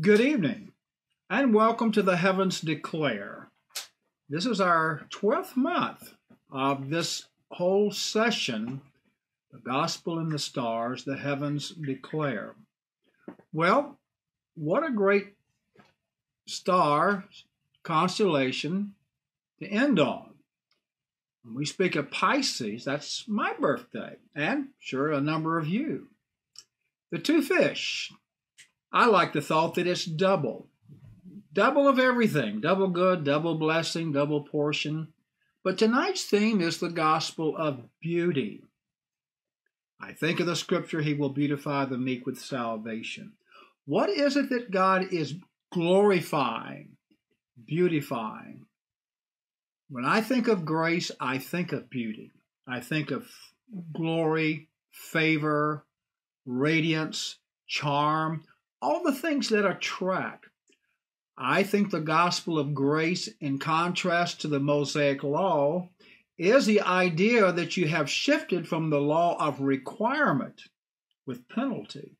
Good evening, and welcome to the Heavens Declare. This is our 12th month of this whole session, The Gospel in the Stars, the Heavens Declare. Well, what a great star constellation to end on. When we speak of Pisces, that's my birthday, and sure, a number of you. The two fish, I like the thought that it's double. Double of everything, double good, double blessing, double portion. But tonight's theme is the gospel of beauty. I think of the scripture, He will beautify the meek with salvation. What is it that God is glorifying, beautifying? When I think of grace, I think of beauty. I think of glory, favor, radiance, charm, all the things that attract. I think the gospel of grace, in contrast to the Mosaic law, is the idea that you have shifted from the law of requirement with penalty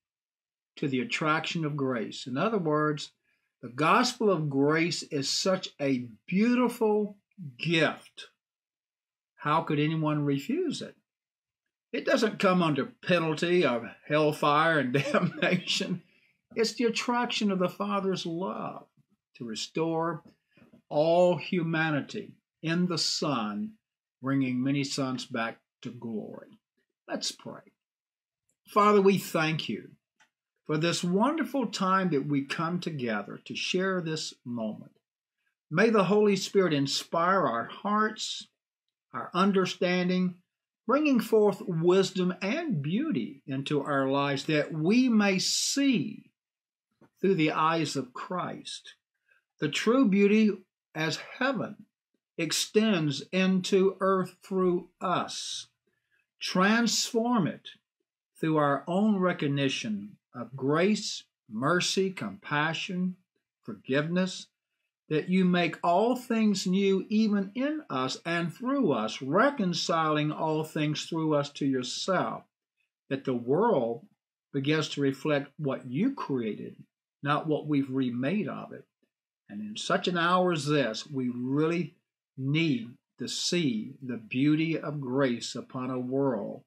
to the attraction of grace. In other words, the gospel of grace is such a beautiful gift. How could anyone refuse it? It doesn't come under penalty of hellfire and damnation. It's the attraction of the Father's love to restore all humanity in the Son, bringing many sons back to glory. Let's pray. Father, we thank you for this wonderful time that we come together to share this moment. May the Holy Spirit inspire our hearts, our understanding, bringing forth wisdom and beauty into our lives that we may see through the eyes of Christ. The true beauty as heaven extends into earth through us. Transform it through our own recognition of grace, mercy, compassion, forgiveness, that you make all things new even in us and through us, reconciling all things through us to yourself, that the world begins to reflect what you created not what we've remade of it. And in such an hour as this, we really need to see the beauty of grace upon a world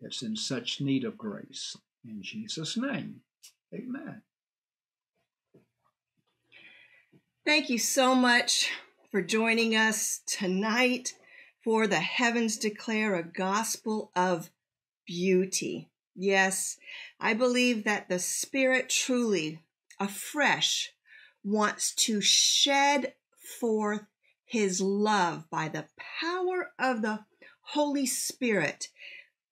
that's in such need of grace. In Jesus' name, amen. Thank you so much for joining us tonight for the Heavens Declare a Gospel of Beauty. Yes, I believe that the Spirit truly afresh wants to shed forth his love by the power of the Holy Spirit,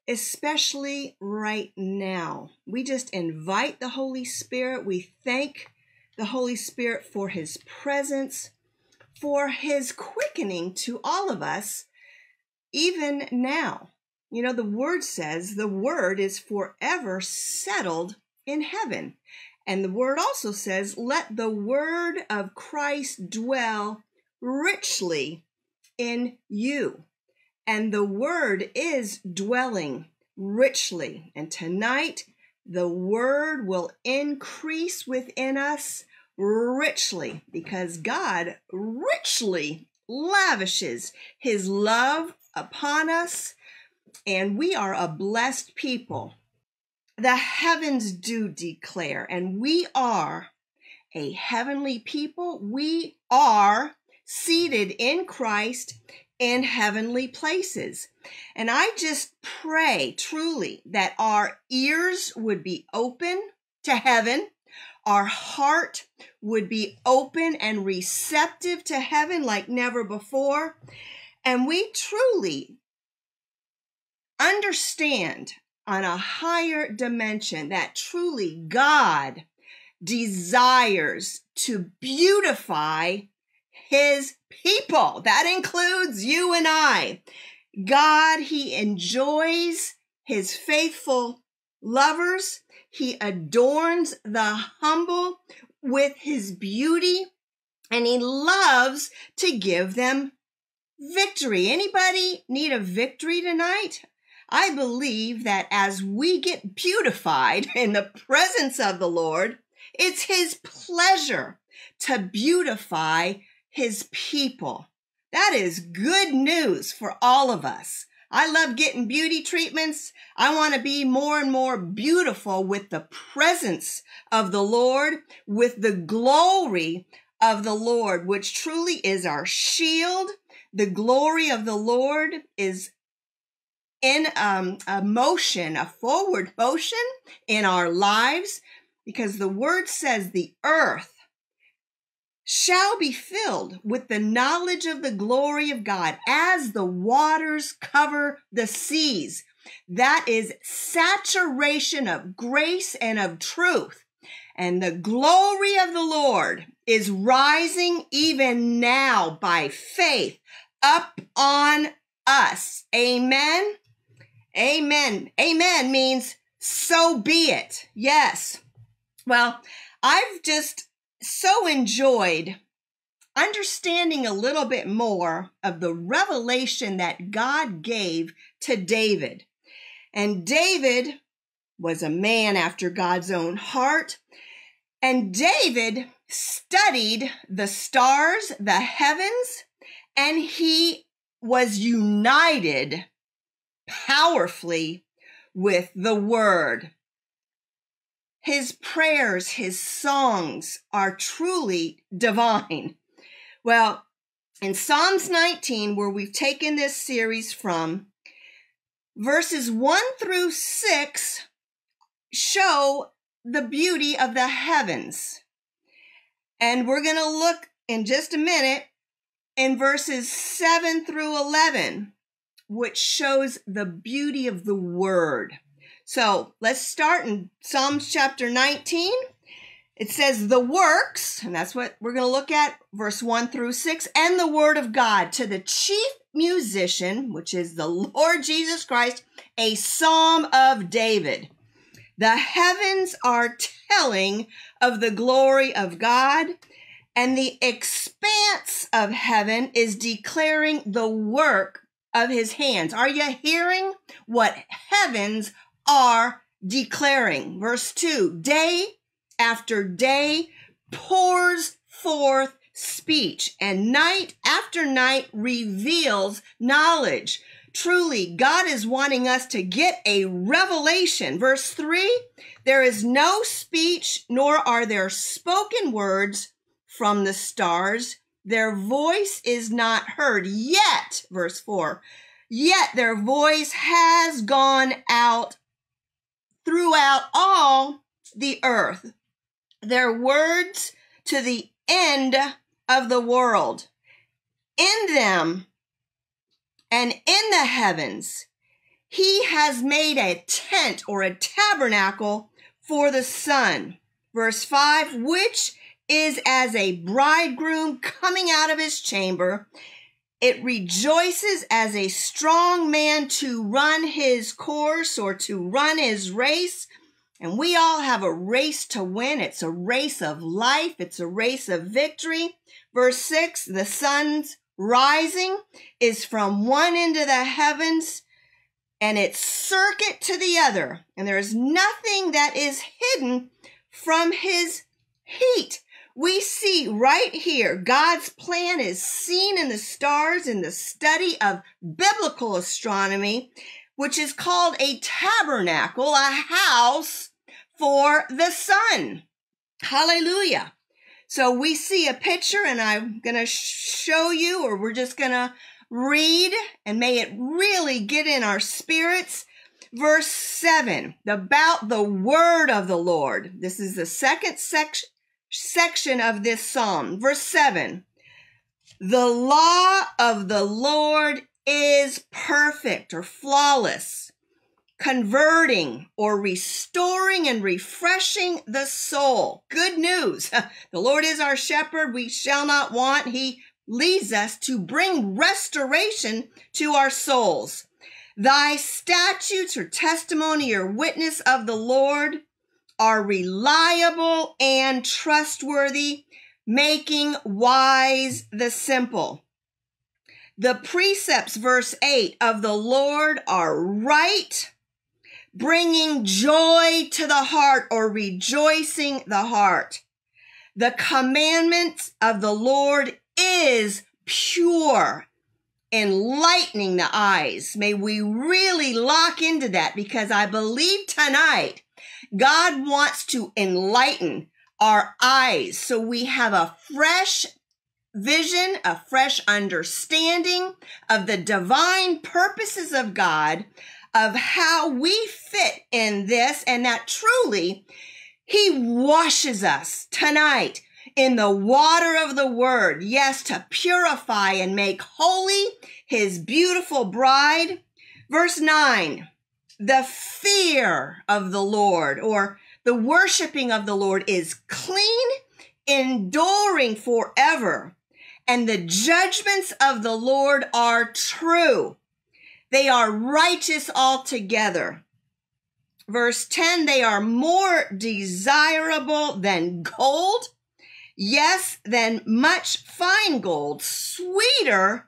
especially right now. We just invite the Holy Spirit. We thank the Holy Spirit for his presence, for his quickening to all of us, even now. You know, the word says the word is forever settled in heaven. And the word also says, let the word of Christ dwell richly in you. And the word is dwelling richly. And tonight, the word will increase within us richly because God richly lavishes his love upon us. And we are a blessed people the heavens do declare, and we are a heavenly people. We are seated in Christ in heavenly places. And I just pray truly that our ears would be open to heaven, our heart would be open and receptive to heaven like never before. And we truly understand on a higher dimension that truly God desires to beautify his people. That includes you and I. God, he enjoys his faithful lovers. He adorns the humble with his beauty and he loves to give them victory. Anybody need a victory tonight? I believe that as we get beautified in the presence of the Lord, It's his pleasure to beautify his people. That is good news for all of us. I love getting beauty treatments. I want to be more and more beautiful with the presence of the Lord, with the glory of the Lord, which truly is our shield. The glory of the Lord is in um, a motion, a forward motion in our lives, because the word says the earth shall be filled with the knowledge of the glory of God as the waters cover the seas. That is saturation of grace and of truth. And the glory of the Lord is rising even now by faith up on us. Amen. Amen. Amen means so be it. Yes. Well, I've just so enjoyed understanding a little bit more of the revelation that God gave to David. And David was a man after God's own heart. And David studied the stars, the heavens, and he was united powerfully with the word. His prayers, his songs are truly divine. Well, in Psalms 19, where we've taken this series from, verses 1 through 6 show the beauty of the heavens. And we're going to look in just a minute in verses 7 through 11, which shows the beauty of the word. So let's start in Psalms chapter 19. It says the works, and that's what we're going to look at, verse 1 through 6, and the word of God to the chief musician, which is the Lord Jesus Christ, a psalm of David. The heavens are telling of the glory of God, and the expanse of heaven is declaring the work of his hands. Are you hearing what heavens are declaring. Verse 2 Day after day pours forth speech, and night after night reveals knowledge. Truly, God is wanting us to get a revelation. Verse 3 There is no speech, nor are there spoken words from the stars. Their voice is not heard yet. Verse 4 Yet their voice has gone out throughout all the earth. Their words to the end of the world. In them and in the heavens, he has made a tent or a tabernacle for the sun. Verse 5, which is as a bridegroom coming out of his chamber it rejoices as a strong man to run his course or to run his race. And we all have a race to win. It's a race of life. It's a race of victory. Verse six, the sun's rising is from one end of the heavens and its circuit to the other. And there is nothing that is hidden from his heat we see right here God's plan is seen in the stars in the study of biblical astronomy, which is called a tabernacle, a house for the sun. Hallelujah. So we see a picture, and I'm going to show you, or we're just going to read, and may it really get in our spirits. Verse 7 about the word of the Lord. This is the second section section of this psalm. Verse 7 The law of the Lord is perfect or flawless, converting or restoring and refreshing the soul. Good news. The Lord is our shepherd. We shall not want. He leads us to bring restoration to our souls. Thy statutes or testimony or witness of the Lord are reliable and trustworthy, making wise the simple. The precepts, verse 8, of the Lord are right, bringing joy to the heart or rejoicing the heart. The commandments of the Lord is pure, enlightening the eyes. May we really lock into that because I believe tonight God wants to enlighten our eyes so we have a fresh vision, a fresh understanding of the divine purposes of God, of how we fit in this, and that truly He washes us tonight in the water of the word. Yes, to purify and make holy His beautiful bride. Verse 9, the fear of the Lord or the worshiping of the Lord is clean, enduring forever. And the judgments of the Lord are true. They are righteous altogether. Verse 10, they are more desirable than gold. Yes, than much fine gold, sweeter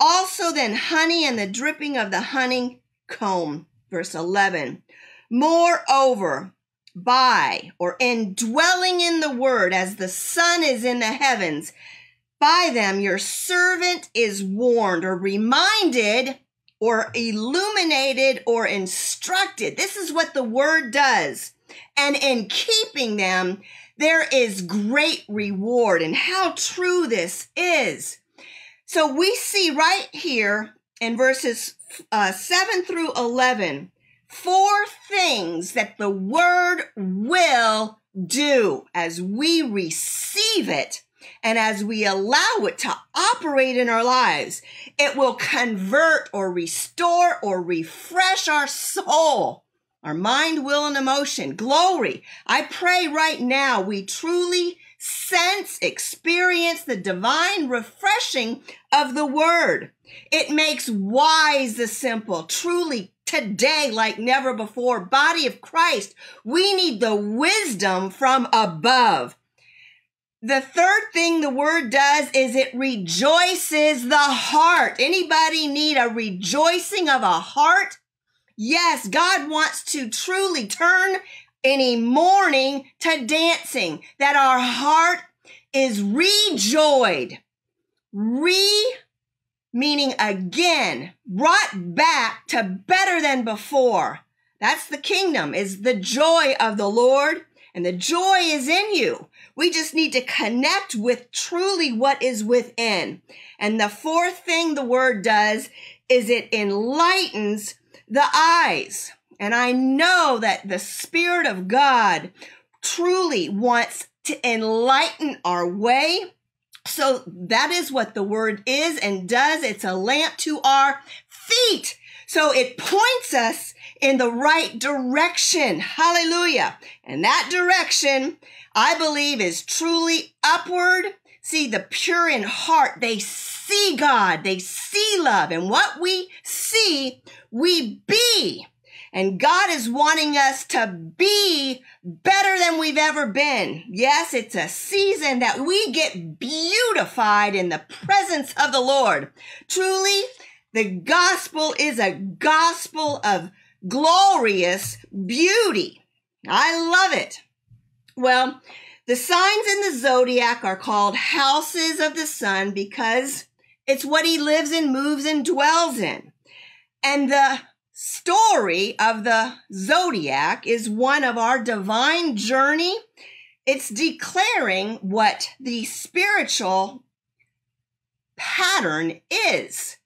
also than honey and the dripping of the honeycomb. Verse 11. Moreover, by or indwelling in the word as the sun is in the heavens, by them your servant is warned or reminded or illuminated or instructed. This is what the word does. And in keeping them, there is great reward. And how true this is. So we see right here in verses uh, 7 through 11 four things that the word will do as we receive it and as we allow it to operate in our lives. It will convert or restore or refresh our soul, our mind, will, and emotion. Glory. I pray right now we truly sense, experience the divine refreshing of the word. It makes wise the simple, truly today like never before. Body of Christ, we need the wisdom from above. The third thing the word does is it rejoices the heart. Anybody need a rejoicing of a heart? Yes, God wants to truly turn any mourning to dancing, that our heart is rejoiced, re meaning again, brought back to better than before. That's the kingdom, is the joy of the Lord, and the joy is in you. We just need to connect with truly what is within. And the fourth thing the word does is it enlightens the eyes. And I know that the Spirit of God truly wants to enlighten our way so that is what the word is and does. It's a lamp to our feet. So it points us in the right direction. Hallelujah. And that direction, I believe, is truly upward. See, the pure in heart, they see God, they see love. And what we see, we be. And God is wanting us to be better than we've ever been. Yes, it's a season that we get beautified in the presence of the Lord. Truly, the gospel is a gospel of glorious beauty. I love it. Well, the signs in the zodiac are called houses of the sun because it's what he lives and moves and dwells in. And the story of the zodiac is one of our divine journey. It's declaring what the spiritual pattern is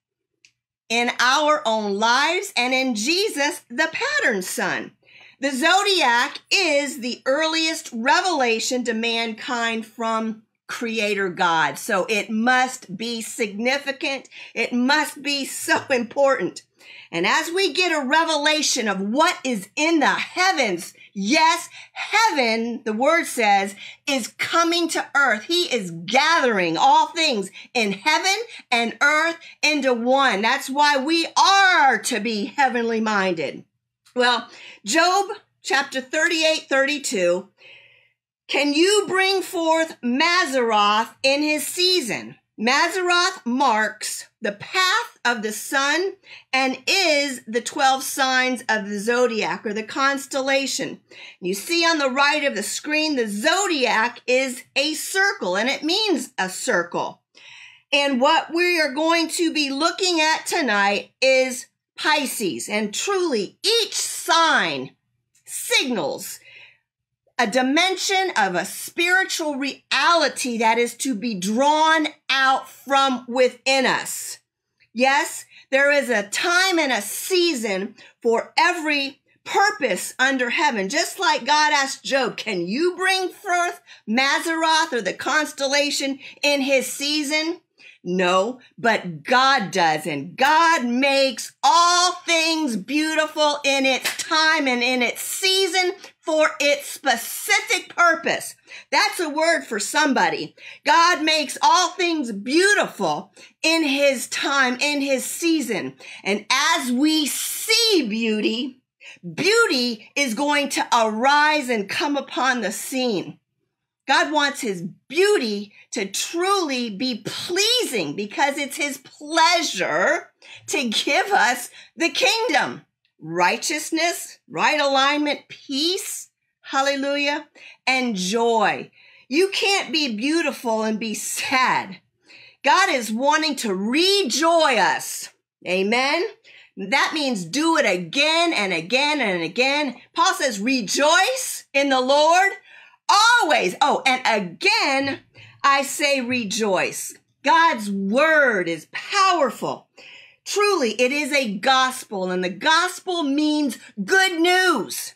in our own lives and in Jesus, the pattern son. The zodiac is the earliest revelation to mankind from creator God. So it must be significant. It must be so important. And as we get a revelation of what is in the heavens, yes, heaven, the word says, is coming to earth. He is gathering all things in heaven and earth into one. That's why we are to be heavenly minded. Well, Job chapter 38, 32. Can you bring forth Mazzaroth in his season? Mazzaroth marks the path of the sun and is the 12 signs of the zodiac or the constellation. You see on the right of the screen, the zodiac is a circle and it means a circle. And what we are going to be looking at tonight is Pisces. And truly, each sign signals a dimension of a spiritual reality that is to be drawn out from within us. Yes, there is a time and a season for every purpose under heaven. Just like God asked Job, can you bring forth Mazzaroth or the constellation in his season? No, but God does. And God makes all things beautiful in its time and in its season for its specific purpose. That's a word for somebody. God makes all things beautiful in his time, in his season. And as we see beauty, beauty is going to arise and come upon the scene. God wants his beauty to truly be pleasing because it's his pleasure to give us the kingdom, righteousness, right alignment, peace, hallelujah, and joy. You can't be beautiful and be sad. God is wanting to rejoy us. Amen. That means do it again and again and again. Paul says, rejoice in the Lord always. Oh, and again, I say rejoice. God's word is powerful. Truly, it is a gospel, and the gospel means good news.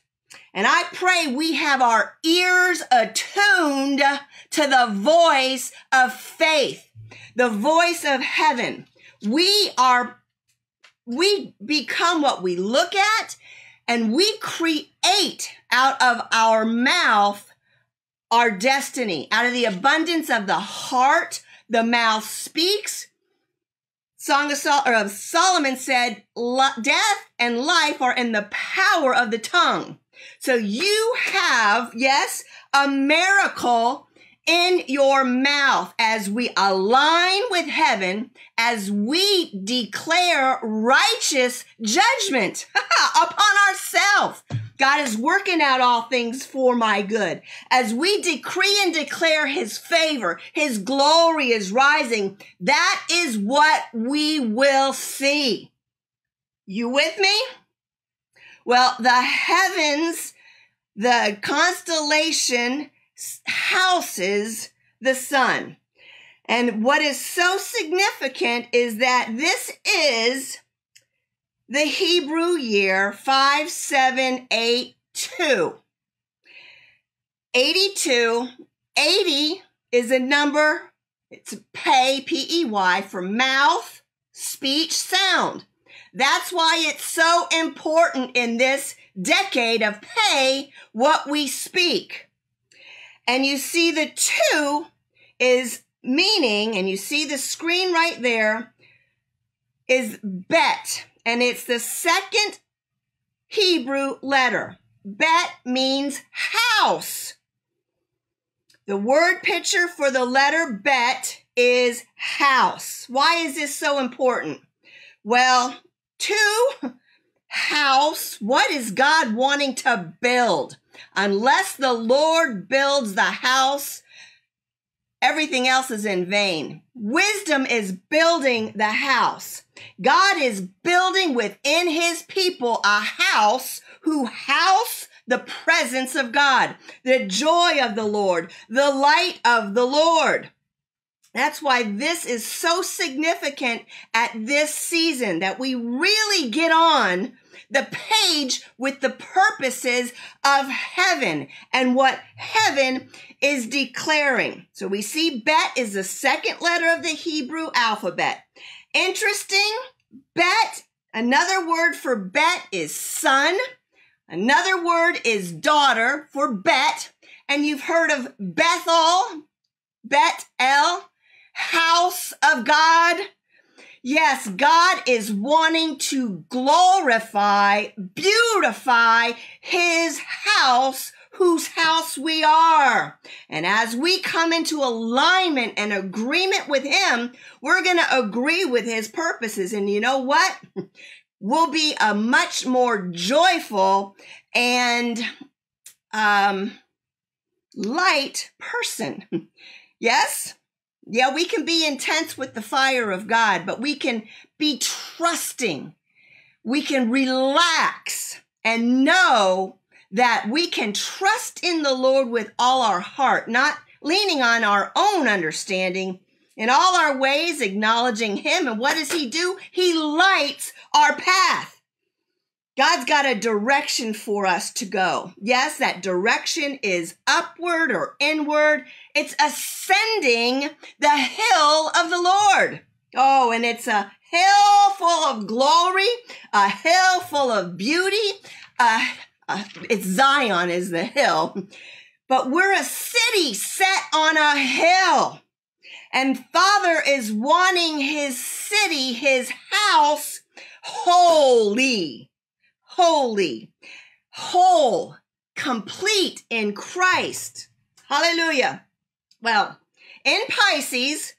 And I pray we have our ears attuned to the voice of faith, the voice of heaven. We are, we become what we look at, and we create out of our mouth our destiny. Out of the abundance of the heart, the mouth speaks. Song of, Sol- of um, Solomon said, Death and life are in the power of the tongue. So you have, yes, a miracle in your mouth as we align with heaven, as we declare righteous judgment upon ourselves. God is working out all things for my good. As we decree and declare his favor, his glory is rising. That is what we will see. You with me? Well, the heavens, the constellation houses the sun. And what is so significant is that this is the Hebrew year 5782. 82, 80 is a number, it's pay, P E Y, for mouth, speech, sound. That's why it's so important in this decade of pay what we speak. And you see the two is meaning, and you see the screen right there, is bet and it's the second Hebrew letter. Bet means house. The word picture for the letter bet is house. Why is this so important? Well, two, house. What is God wanting to build? Unless the Lord builds the house, everything else is in vain. Wisdom is building the house. God is building within his people a house who house the presence of God, the joy of the Lord, the light of the Lord. That's why this is so significant at this season that we really get on the page with the purposes of heaven and what heaven is declaring. So we see bet is the second letter of the Hebrew alphabet. Interesting, bet, another word for bet is son. Another word is daughter for bet. And you've heard of Bethel, Bet El, house of God. Yes, God is wanting to glorify, beautify his house whose house we are. And as we come into alignment and agreement with him, we're going to agree with his purposes. And you know what? We'll be a much more joyful and um, light person. yes? Yeah, we can be intense with the fire of God, but we can be trusting. We can relax and know that we can trust in the Lord with all our heart, not leaning on our own understanding. In all our ways, acknowledging Him. And what does He do? He lights our path. God's got a direction for us to go. Yes, that direction is upward or inward. It's ascending the hill of the Lord. Oh, and it's a hill full of glory, a hill full of beauty. Uh, uh, it's Zion is the hill, but we're a city set on a hill. And Father is wanting his city, his house, holy, holy, whole, complete in Christ. Hallelujah. Well, in Pisces,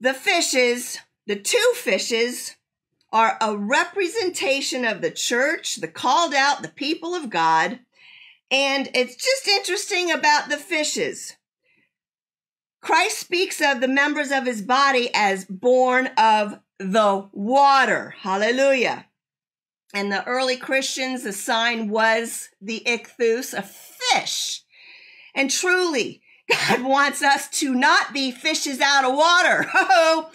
the fishes, the two fishes, are a representation of the church, the called out, the people of God. And it's just interesting about the fishes. Christ speaks of the members of his body as born of the water. Hallelujah. And the early Christians, the sign was the ichthus, a fish. And truly, God wants us to not be fishes out of water,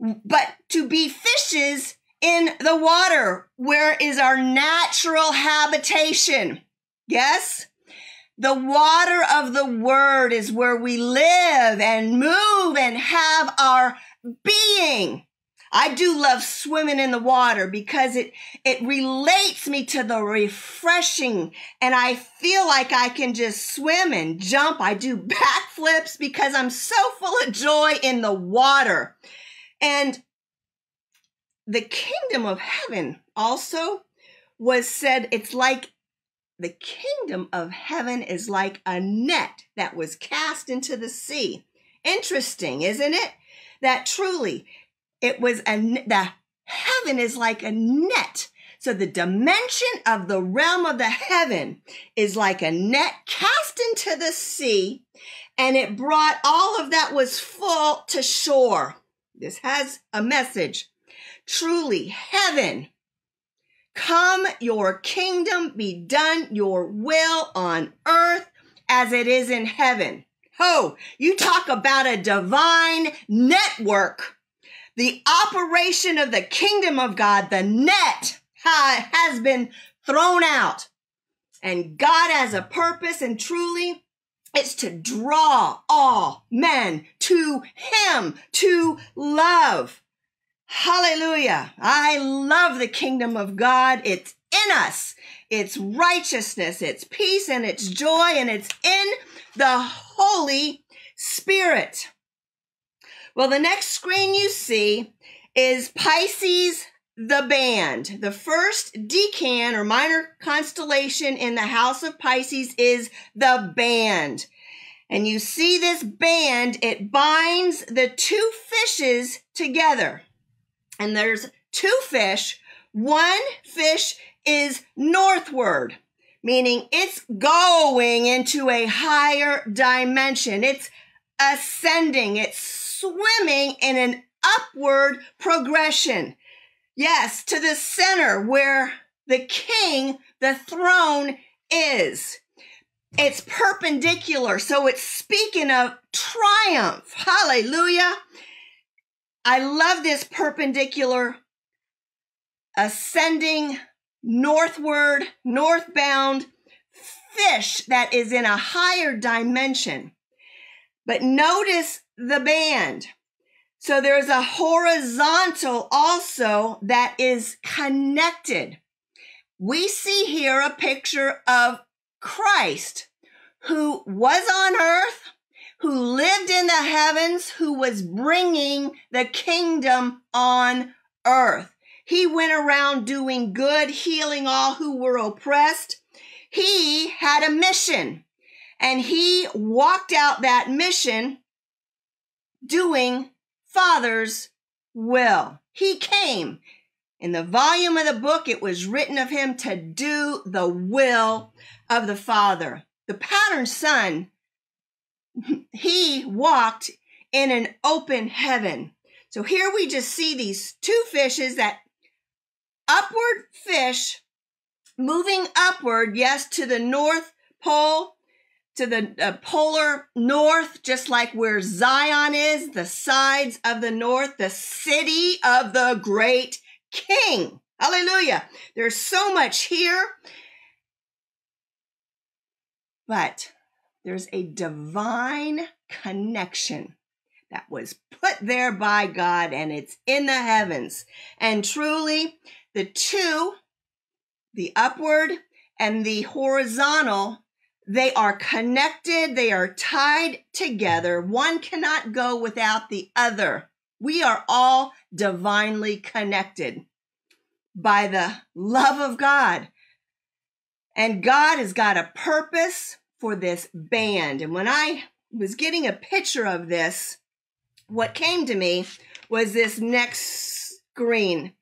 but to be fishes in the water, where is our natural habitation. Yes? The water of the word is where we live and move and have our being. I do love swimming in the water because it, it relates me to the refreshing and I feel like I can just swim and jump. I do backflips because I'm so full of joy in the water. And the kingdom of heaven also was said it's like the kingdom of heaven is like a net that was cast into the sea. Interesting, isn't it? That truly it was a, the heaven is like a net. So the dimension of the realm of the heaven is like a net cast into the sea and it brought all of that was full to shore. This has a message. Truly, heaven, come your kingdom be done, your will on earth as it is in heaven. Oh, you talk about a divine network the operation of the kingdom of God, the net has been thrown out. And God has a purpose, and truly, it's to draw all men to Him, to love. Hallelujah. I love the kingdom of God. It's in us. It's righteousness, it's peace, and it's joy, and it's in the Holy Spirit. Well, the next screen you see is Pisces the band. The first decan or minor constellation in the house of Pisces is the band. And you see this band, it binds the two fishes together. And there's two fish. One fish is northward, meaning it's going into a higher dimension. It's ascending. It's swimming in an upward progression. Yes, to the center where the king, the throne is. It's perpendicular, so it's speaking of triumph. Hallelujah. I love this perpendicular ascending northward, northbound fish that is in a higher dimension. But notice the band. So there's a horizontal also that is connected. We see here a picture of Christ who was on earth, who lived in the heavens, who was bringing the kingdom on earth. He went around doing good, healing all who were oppressed. he had a mission and he walked out that mission doing Father's will. He came. In the volume of the book, it was written of him to do the will of the Father. The pattern son, he walked in an open heaven. So here we just see these two fishes that upward fish moving upward, yes, to the North Pole, to the uh, polar north, just like where Zion is, the sides of the north, the city of the great king. Hallelujah. There's so much here. But there's a divine connection that was put there by God and it's in the heavens. And truly, the two, the upward and the horizontal, they are connected, they are tied together. One cannot go without the other. We are all divinely connected by the love of God. And God has got a purpose for this band. And when I was getting a picture of this, what came to me was this next screen.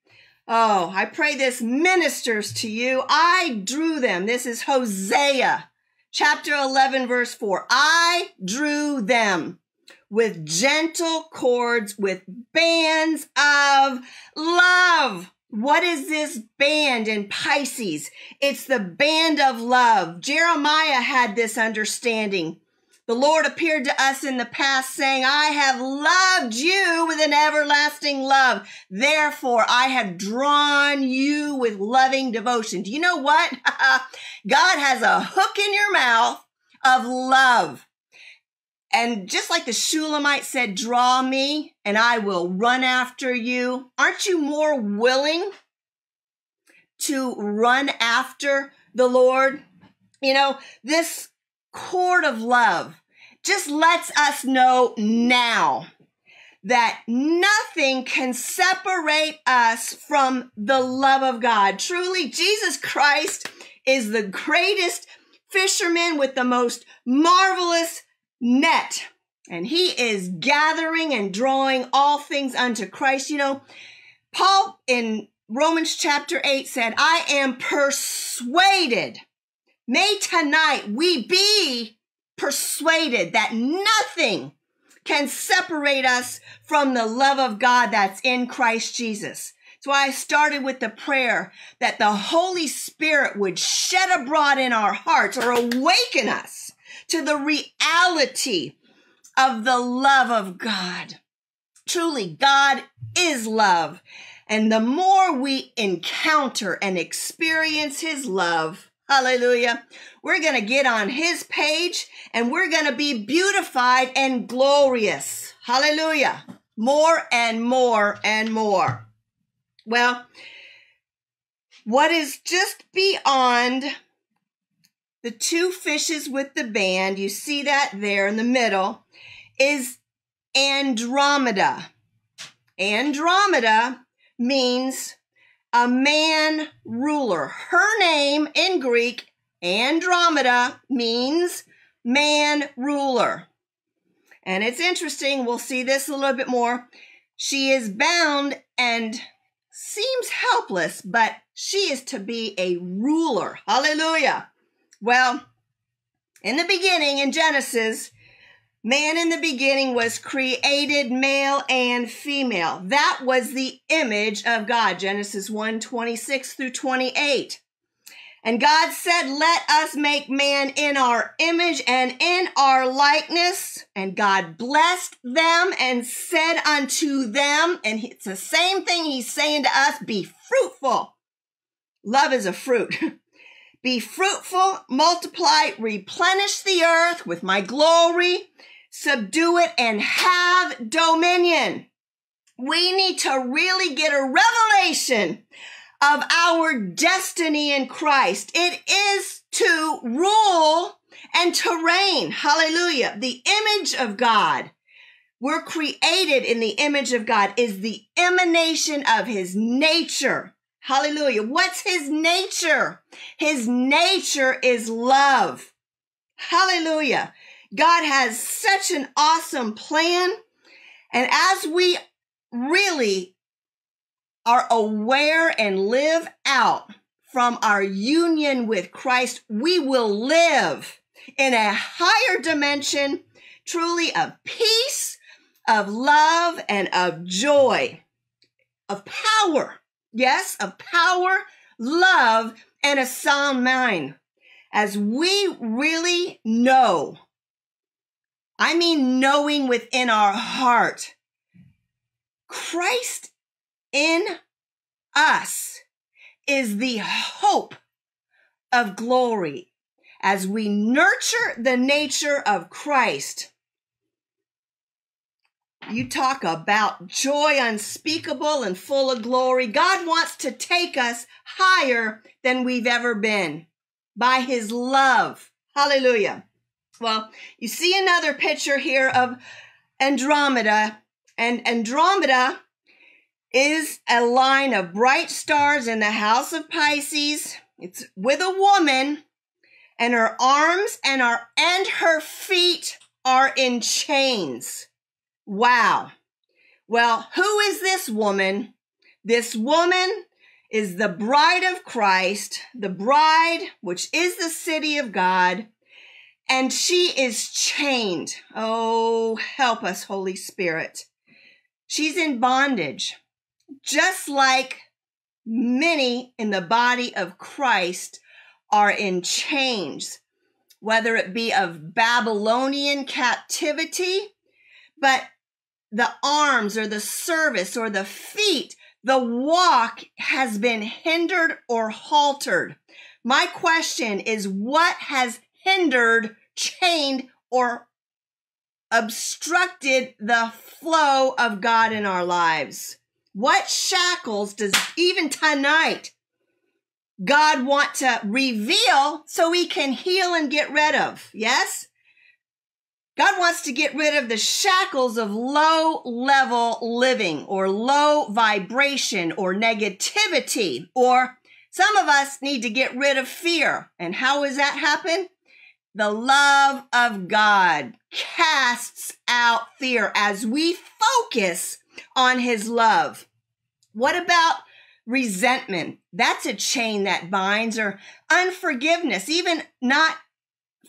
Oh, I pray this ministers to you. I drew them. This is Hosea chapter 11, verse 4. I drew them with gentle cords, with bands of love. What is this band in Pisces? It's the band of love. Jeremiah had this understanding. The Lord appeared to us in the past saying, I have loved you with an everlasting love. Therefore, I have drawn you with loving devotion. Do you know what? God has a hook in your mouth of love. And just like the Shulamite said, draw me and I will run after you. Aren't you more willing to run after the Lord? You know, this cord of love just lets us know now that nothing can separate us from the love of God. Truly, Jesus Christ is the greatest fisherman with the most marvelous net. And he is gathering and drawing all things unto Christ. You know, Paul in Romans chapter 8 said, I am persuaded May tonight we be persuaded that nothing can separate us from the love of God that's in Christ Jesus. So I started with the prayer that the Holy Spirit would shed abroad in our hearts or awaken us to the reality of the love of God. Truly, God is love. And the more we encounter and experience his love, Hallelujah. We're going to get on his page and we're going to be beautified and glorious. Hallelujah. More and more and more. Well, what is just beyond the two fishes with the band, you see that there in the middle, is Andromeda. Andromeda means a man ruler. Her name in Greek, Andromeda, means man ruler. And it's interesting, we'll see this a little bit more. She is bound and seems helpless, but she is to be a ruler. Hallelujah. Well, in the beginning, in Genesis, Man in the beginning was created male and female. That was the image of God. Genesis 1 26 through 28. And God said, Let us make man in our image and in our likeness. And God blessed them and said unto them, and it's the same thing he's saying to us be fruitful. Love is a fruit. be fruitful, multiply, replenish the earth with my glory subdue it, and have dominion. We need to really get a revelation of our destiny in Christ. It is to rule and to reign. Hallelujah. The image of God. We're created in the image of God is the emanation of his nature. Hallelujah. What's his nature? His nature is love. Hallelujah. God has such an awesome plan. And as we really are aware and live out from our union with Christ, we will live in a higher dimension, truly of peace, of love, and of joy, of power. Yes, of power, love, and a sound mind. As we really know, I mean, knowing within our heart, Christ in us is the hope of glory as we nurture the nature of Christ. You talk about joy unspeakable and full of glory. God wants to take us higher than we've ever been by his love. Hallelujah. Well, you see another picture here of Andromeda, and Andromeda is a line of bright stars in the house of Pisces. It's with a woman, and her arms and her and her feet are in chains. Wow. Well, who is this woman? This woman is the bride of Christ, the bride, which is the city of God, and she is chained. Oh, help us, Holy Spirit. She's in bondage, just like many in the body of Christ are in chains, whether it be of Babylonian captivity, but the arms or the service or the feet, the walk has been hindered or haltered. My question is what has hindered, chained, or obstructed the flow of God in our lives? What shackles does even tonight God want to reveal so we can heal and get rid of? Yes? God wants to get rid of the shackles of low level living or low vibration or negativity or some of us need to get rid of fear. And how does that happen? The love of God casts out fear as we focus on his love. What about resentment? That's a chain that binds or unforgiveness, even not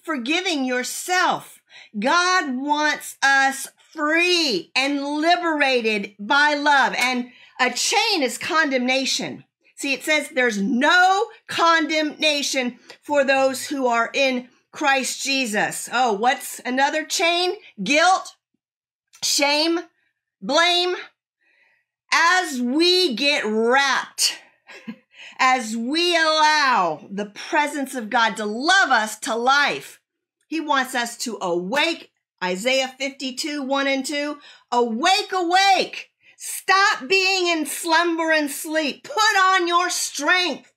forgiving yourself. God wants us free and liberated by love. And a chain is condemnation. See, it says there's no condemnation for those who are in Christ Jesus. Oh, what's another chain? Guilt, shame, blame. As we get wrapped, as we allow the presence of God to love us to life, He wants us to awake. Isaiah 52, 1 and 2. Awake, awake. Stop being in slumber and sleep. Put on your strength.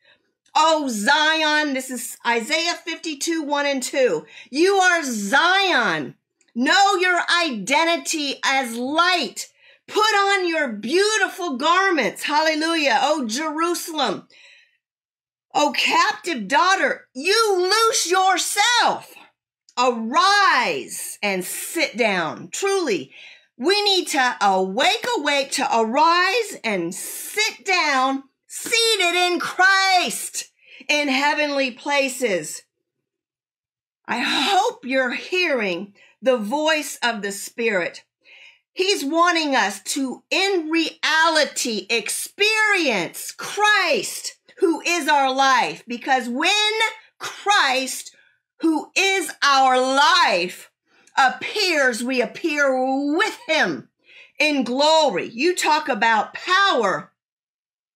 Oh, Zion, this is Isaiah 52, 1 and 2. You are Zion. Know your identity as light. Put on your beautiful garments. Hallelujah. Oh, Jerusalem. Oh, captive daughter, you loose yourself. Arise and sit down. Truly, we need to awake, awake, to arise and sit down seated in Christ in heavenly places. I hope you're hearing the voice of the Spirit. He's wanting us to, in reality, experience Christ, who is our life. Because when Christ, who is our life, appears, we appear with him in glory. You talk about power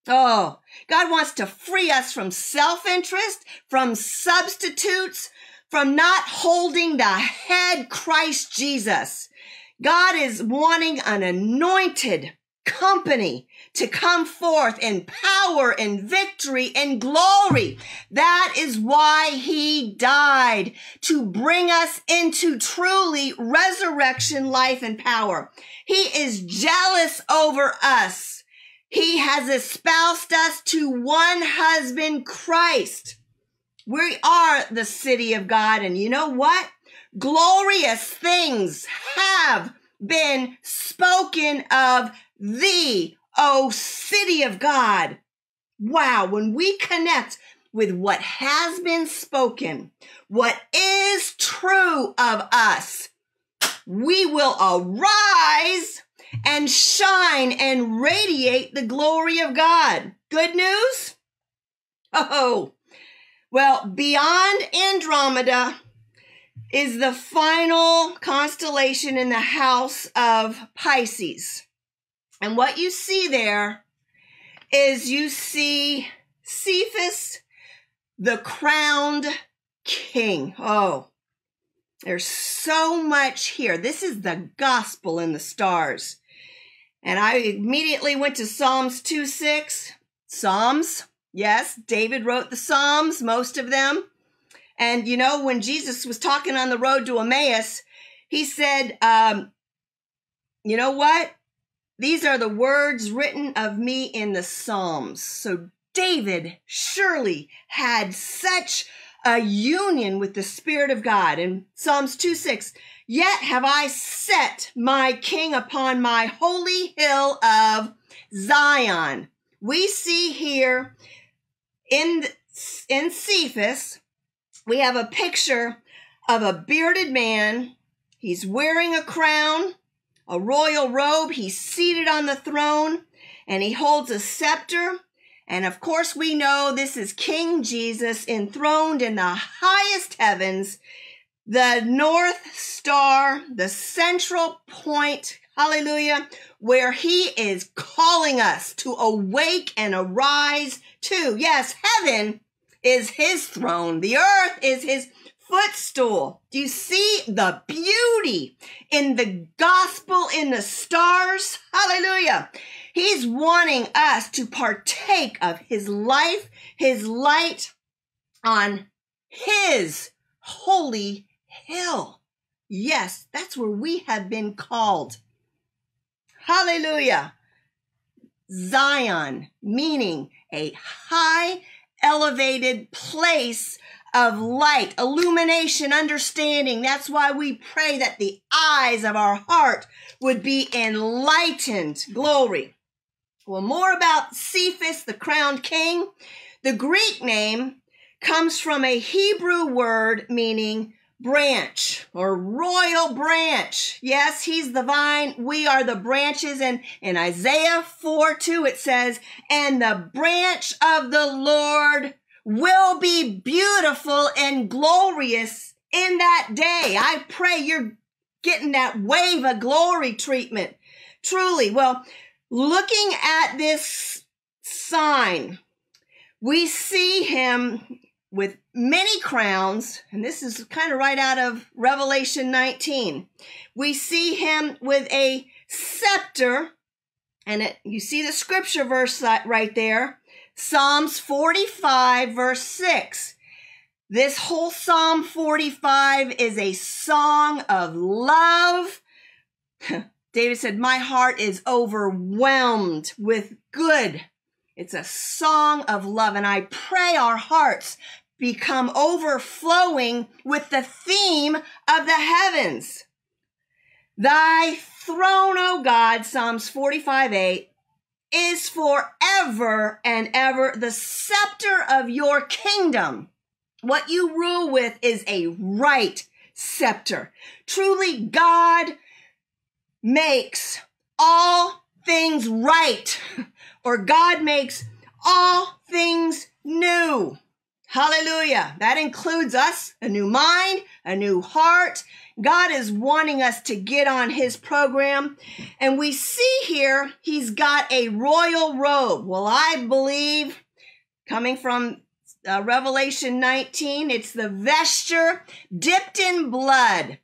Oh, God wants to free us from self interest, from substitutes, from not holding the head Christ Jesus. God is wanting an anointed company to come forth in power and victory and glory. That is why he died to bring us into truly resurrection life and power. He is jealous over us He has espoused us to one husband, Christ. We are the city of God. And you know what? Glorious things have been spoken of thee, O city of God. Wow. When we connect with what has been spoken, what is true of us, we will arise and shine and radiate the glory of God. Good news? Oh, well, beyond Andromeda is the final constellation in the house of Pisces. And what you see there is you see Cepheus, the crowned king. Oh, there's so much here. This is the gospel in the stars. And I immediately went to Psalms 2 6. Psalms, yes, David wrote the Psalms, most of them. And you know, when Jesus was talking on the road to Emmaus, he said, um, You know what? These are the words written of me in the Psalms. So David surely had such a union with the Spirit of God. In Psalms 2 6, yet have I set my king upon my holy hill of Zion. We see here in, in Cepheus, we have a picture of a bearded man. He's wearing a crown, a royal robe. He's seated on the throne and he holds a scepter and of course, we know this is King Jesus enthroned in the highest heavens, the North Star, the central point, hallelujah, where he is calling us to awake and arise to. Yes, heaven is his throne, the earth is his footstool. Do you see the beauty in the gospel in the stars? Hallelujah. He's wanting us to partake of his life, his light on his holy hill. Yes, that's where we have been called. Hallelujah. Zion, meaning a high elevated place of light, illumination, understanding. That's why we pray that the eyes of our heart would be enlightened. Glory. Well, more about Cepheus, the crowned king. The Greek name comes from a Hebrew word meaning branch or royal branch. Yes, he's the vine. We are the branches. And in Isaiah 4 2, it says, And the branch of the Lord will be beautiful and glorious in that day. I pray you're getting that wave of glory treatment. Truly. Well, looking at this sign, we see him with many crowns, and this is kind of right out of Revelation 19. We see him with a scepter, and it, you see the scripture verse right there Psalms 45, verse 6. This whole Psalm 45 is a song of love. David said, My heart is overwhelmed with good. It's a song of love. And I pray our hearts become overflowing with the theme of the heavens. Thy throne, O God, Psalms 45 8, is forever and ever the scepter of your kingdom. What you rule with is a right scepter. Truly, God makes all things right, or God makes all things new. Hallelujah. That includes us, a new mind, a new heart. God is wanting us to get on his program. And we see here, he's got a royal robe. Well, I believe coming from uh, Revelation 19, it's the vesture dipped in blood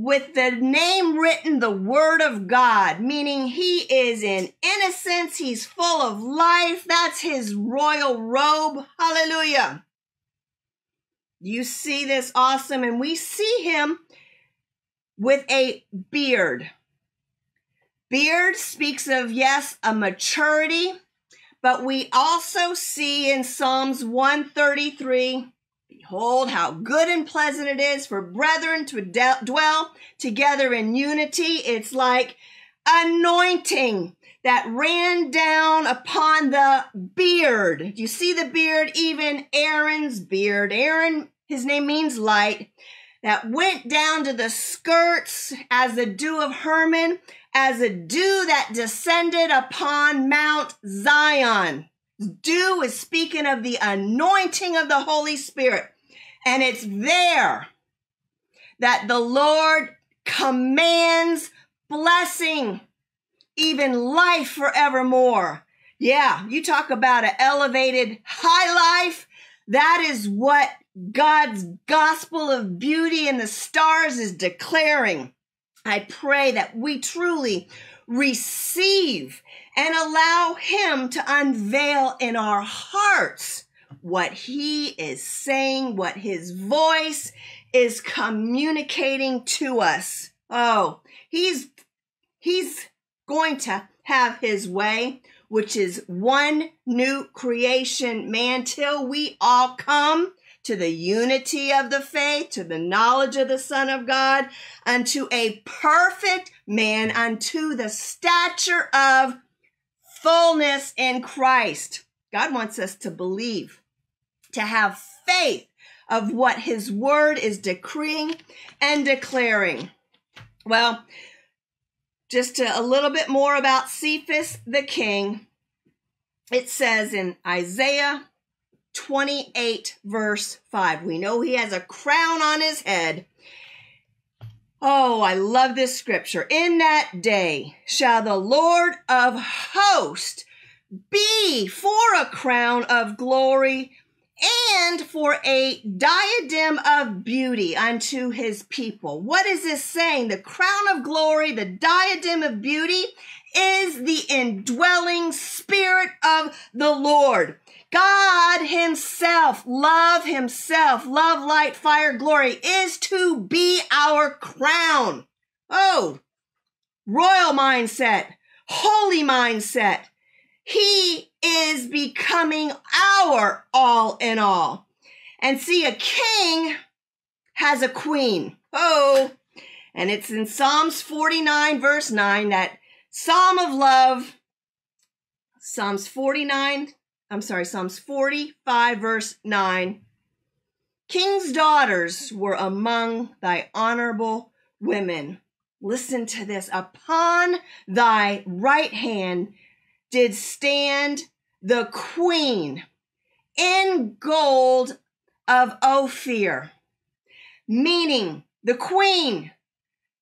with the name written, the Word of God, meaning he is in innocence, he's full of life. That's his royal robe. Hallelujah. You see this awesome, and we see him with a beard. beard speaks of, yes, a maturity, but we also see in Psalms 133 Behold, how good and pleasant it is for brethren to de- dwell together in unity. It's like anointing that ran down upon the beard. You see the beard, even Aaron's beard. Aaron, his name means light, that went down to the skirts as the dew of Hermon, as a dew that descended upon Mount Zion. Dew is speaking of the anointing of the Holy Spirit. And it's there that the Lord commands blessing, even life forevermore. Yeah, you talk about an elevated high life. That is what God's gospel of beauty and the stars is declaring. I pray that we truly receive and allow Him to unveil in our hearts what He is saying, what His voice is communicating to us. Oh, He's, He's going to have His way, which is one new creation man till we all come to the unity of the faith, to the knowledge of the Son of God, unto a perfect man, unto the stature of fullness in Christ. God wants us to believe, to have faith of what his word is decreeing and declaring. Well, just to, a little bit more about Cepheus the king. It says in Isaiah 28, verse 5, we know he has a crown on his head. Oh, I love this scripture. In that day shall the Lord of hosts be for a crown of glory and for a diadem of beauty unto his people. What is this saying? The crown of glory, the diadem of beauty is the indwelling spirit of the Lord. God himself, love himself, love, light, fire, glory is to be our crown. Oh, royal mindset, holy mindset. He is becoming our all in all. And see, a king has a queen. Oh, and it's in Psalms 49, verse 9, that Psalm of love. Psalms 49, I'm sorry, Psalms 45, verse 9. King's daughters were among thy honorable women. Listen to this. Upon thy right hand did stand the queen in gold of Ophir, meaning the queen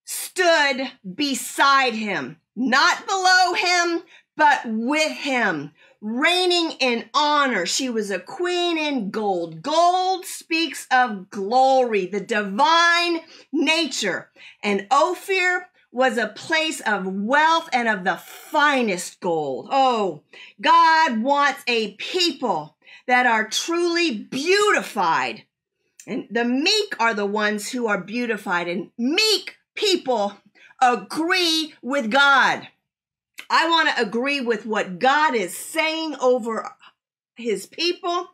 stood beside him, not below him, but with him, reigning in honor. She was a queen in gold. Gold speaks of glory, the divine nature. And Ophir was a place of wealth and of the finest gold. Oh, God wants a people that are truly beautified. And the meek are the ones who are beautified, and meek people agree with God. I want to agree with what God is saying over his people.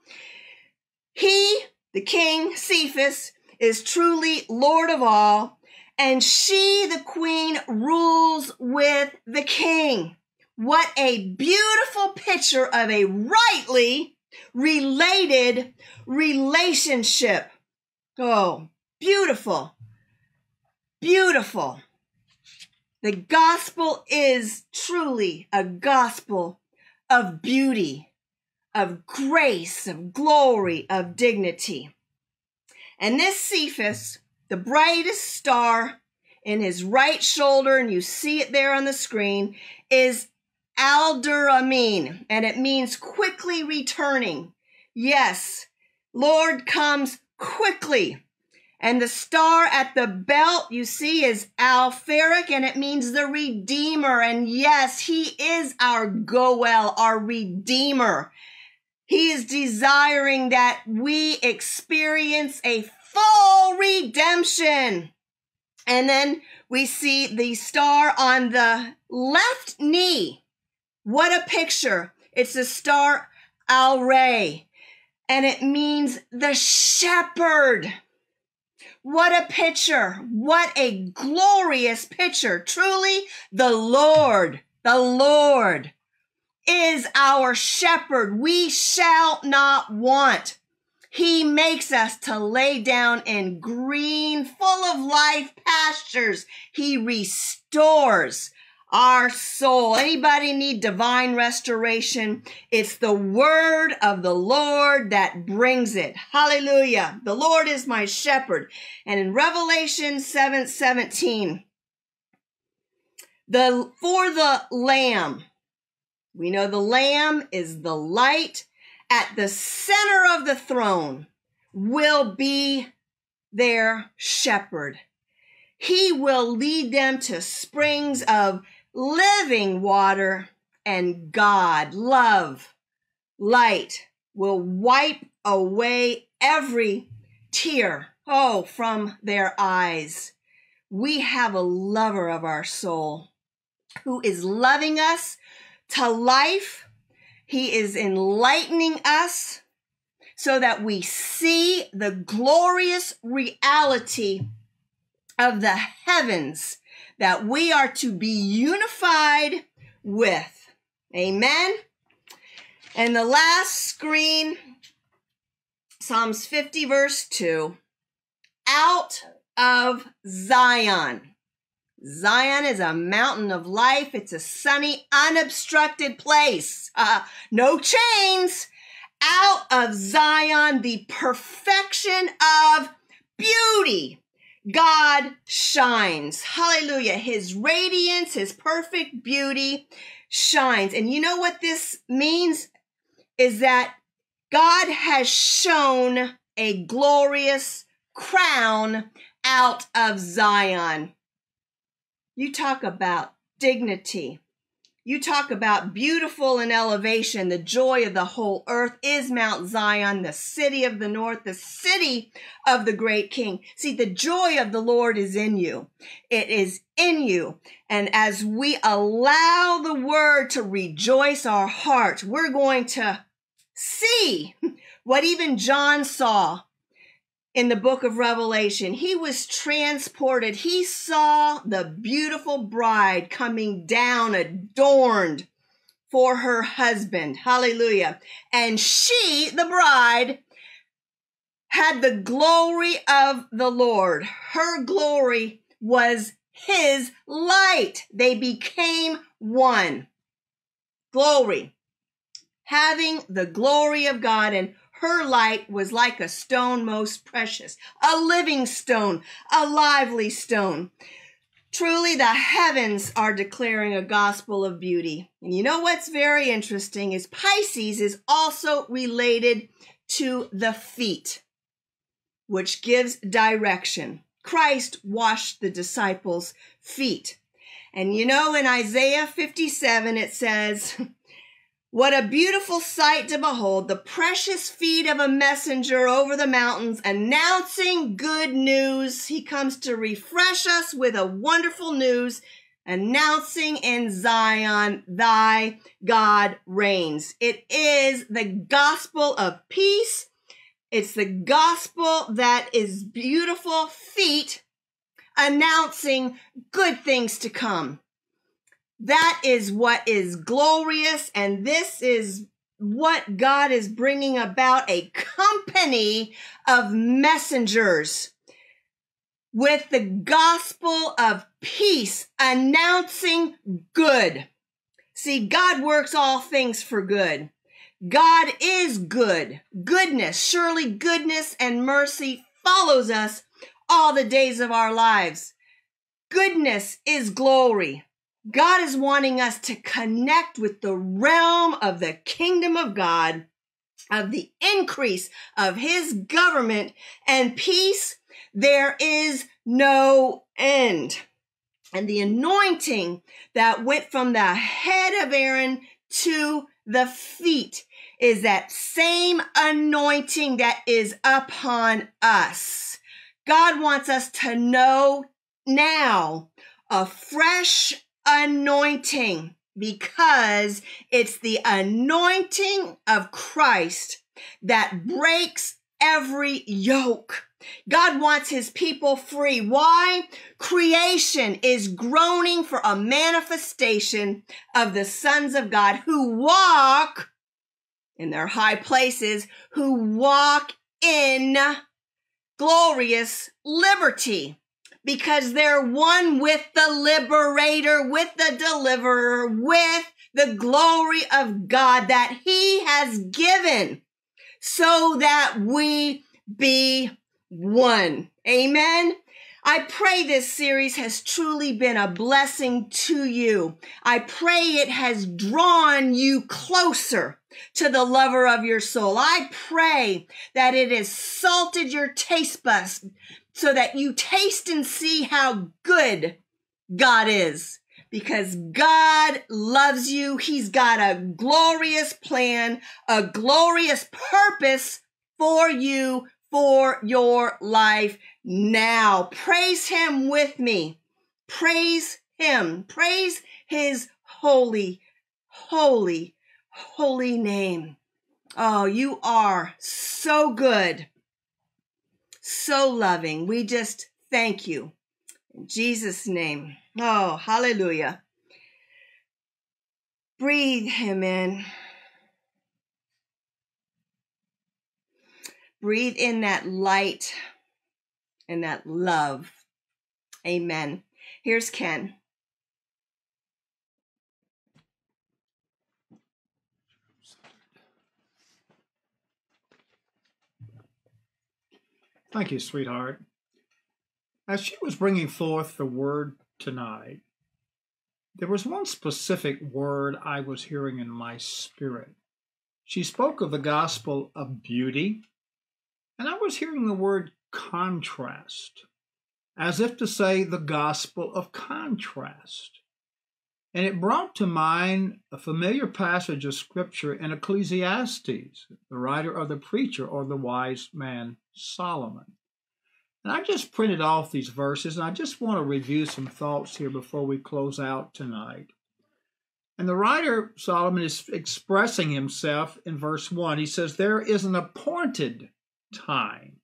He, the king, Cepheus, is truly Lord of all, and she, the queen, rules with the king. What a beautiful picture of a rightly related relationship. Oh, beautiful. Beautiful. The gospel is truly a gospel of beauty, of grace, of glory, of dignity. And this Cepheus, the brightest star in his right shoulder, and you see it there on the screen, is Alderamin, and it means quickly returning. Yes, Lord comes quickly. And the star at the belt you see is Alpharic and it means the Redeemer. And yes, he is our Goel, our Redeemer. He is desiring that we experience a full redemption. And then We see the star on the left knee. What a picture. It's the star Al Ray, and it means the shepherd. What a picture. What a glorious picture. Truly, the Lord, the Lord is our shepherd. We shall not want. He makes us to lay down in green, full of life pastures. He restores our soul. Anybody need divine restoration? It's the word of the Lord that brings it. Hallelujah. The Lord is my shepherd. And in Revelation 7 17, the, for the lamb, we know the lamb is the light at the center of the throne will be their shepherd. He will lead them to springs of living water, and God, love, light will wipe away every tear, oh, from their eyes. We have a lover of our soul who is loving us to life. He is enlightening us so that we see the glorious reality of the heavens that we are to be unified with. Amen. And the last screen, Psalms 50, verse 2 out of Zion. Zion is a mountain of life. It's a sunny, unobstructed place. Uh, no chains. Out of Zion, the perfection of beauty. God shines. Hallelujah. His radiance, his perfect beauty shines. And you know what this means? Is that God has shown a glorious crown out of Zion. You talk about dignity. You talk about beautiful in elevation. The joy of the whole earth is Mount Zion, the city of the north, the city of the great king. See, the joy of the Lord is in you. It is in you. And as we allow the word to rejoice our heart, we're going to see what even John saw in the book of Revelation. He was transported. He saw the beautiful bride coming down adorned for her husband. Hallelujah. And she, the bride, had the glory of the Lord. Her glory was his light. They became one. Glory. Having the glory of God and her light was like a stone most precious, a living stone, a lively stone. Truly, the heavens are declaring a gospel of beauty. And you know what's very interesting is Pisces is also related to the feet, which gives direction. Christ washed the disciples' feet. And you know, in Isaiah 57, it says, What a beautiful sight to behold, the precious feet of a messenger over the mountains announcing good news. He comes to refresh us with a wonderful news, announcing in Zion, thy God reigns. It is the gospel of peace. It's the gospel that is beautiful feet announcing good things to come. That is what is glorious, and this is what God is bringing about a company of messengers with the gospel of peace, announcing good. See, God works all things for good. God is good. Goodness, surely goodness and mercy follows us all the days of our lives. Goodness is glory. God is wanting us to connect with the realm of the kingdom of God, of the increase of his government and peace. There is no end. And the anointing that went from the head of Aaron to the feet is that same anointing that is upon us. God wants us to know now a fresh anointing because it's the anointing of Christ that breaks every yoke. God wants his people free. Why? Creation is groaning for a manifestation of the sons of God who walk in their high places, who walk in glorious liberty because they're one with the liberator, with the deliverer, with the glory of God that he has given so that we be one. Amen. I pray this series has truly been a blessing to you. I pray it has drawn you closer to the lover of your soul. I pray that it has salted your taste buds so that you taste and see how good God is. Because God loves you. He's got a glorious plan, a glorious purpose for you, for your life now. Praise Him with me. Praise Him. Praise His holy, holy, holy name. Oh, you are so good so loving. We just thank you. In Jesus' name. Oh, hallelujah. Breathe him in. Breathe in that light and that love. Amen. Here's Ken. Thank you, sweetheart. As she was bringing forth the word tonight, there was one specific word I was hearing in my spirit. She spoke of the gospel of beauty, and I was hearing the word contrast, as if to say the gospel of contrast. And it brought to mind a familiar passage of scripture in Ecclesiastes, the writer of the preacher or the wise man Solomon. And I just printed off these verses, and I just want to review some thoughts here before we close out tonight. And the writer Solomon is expressing himself in verse 1. He says, There is an appointed time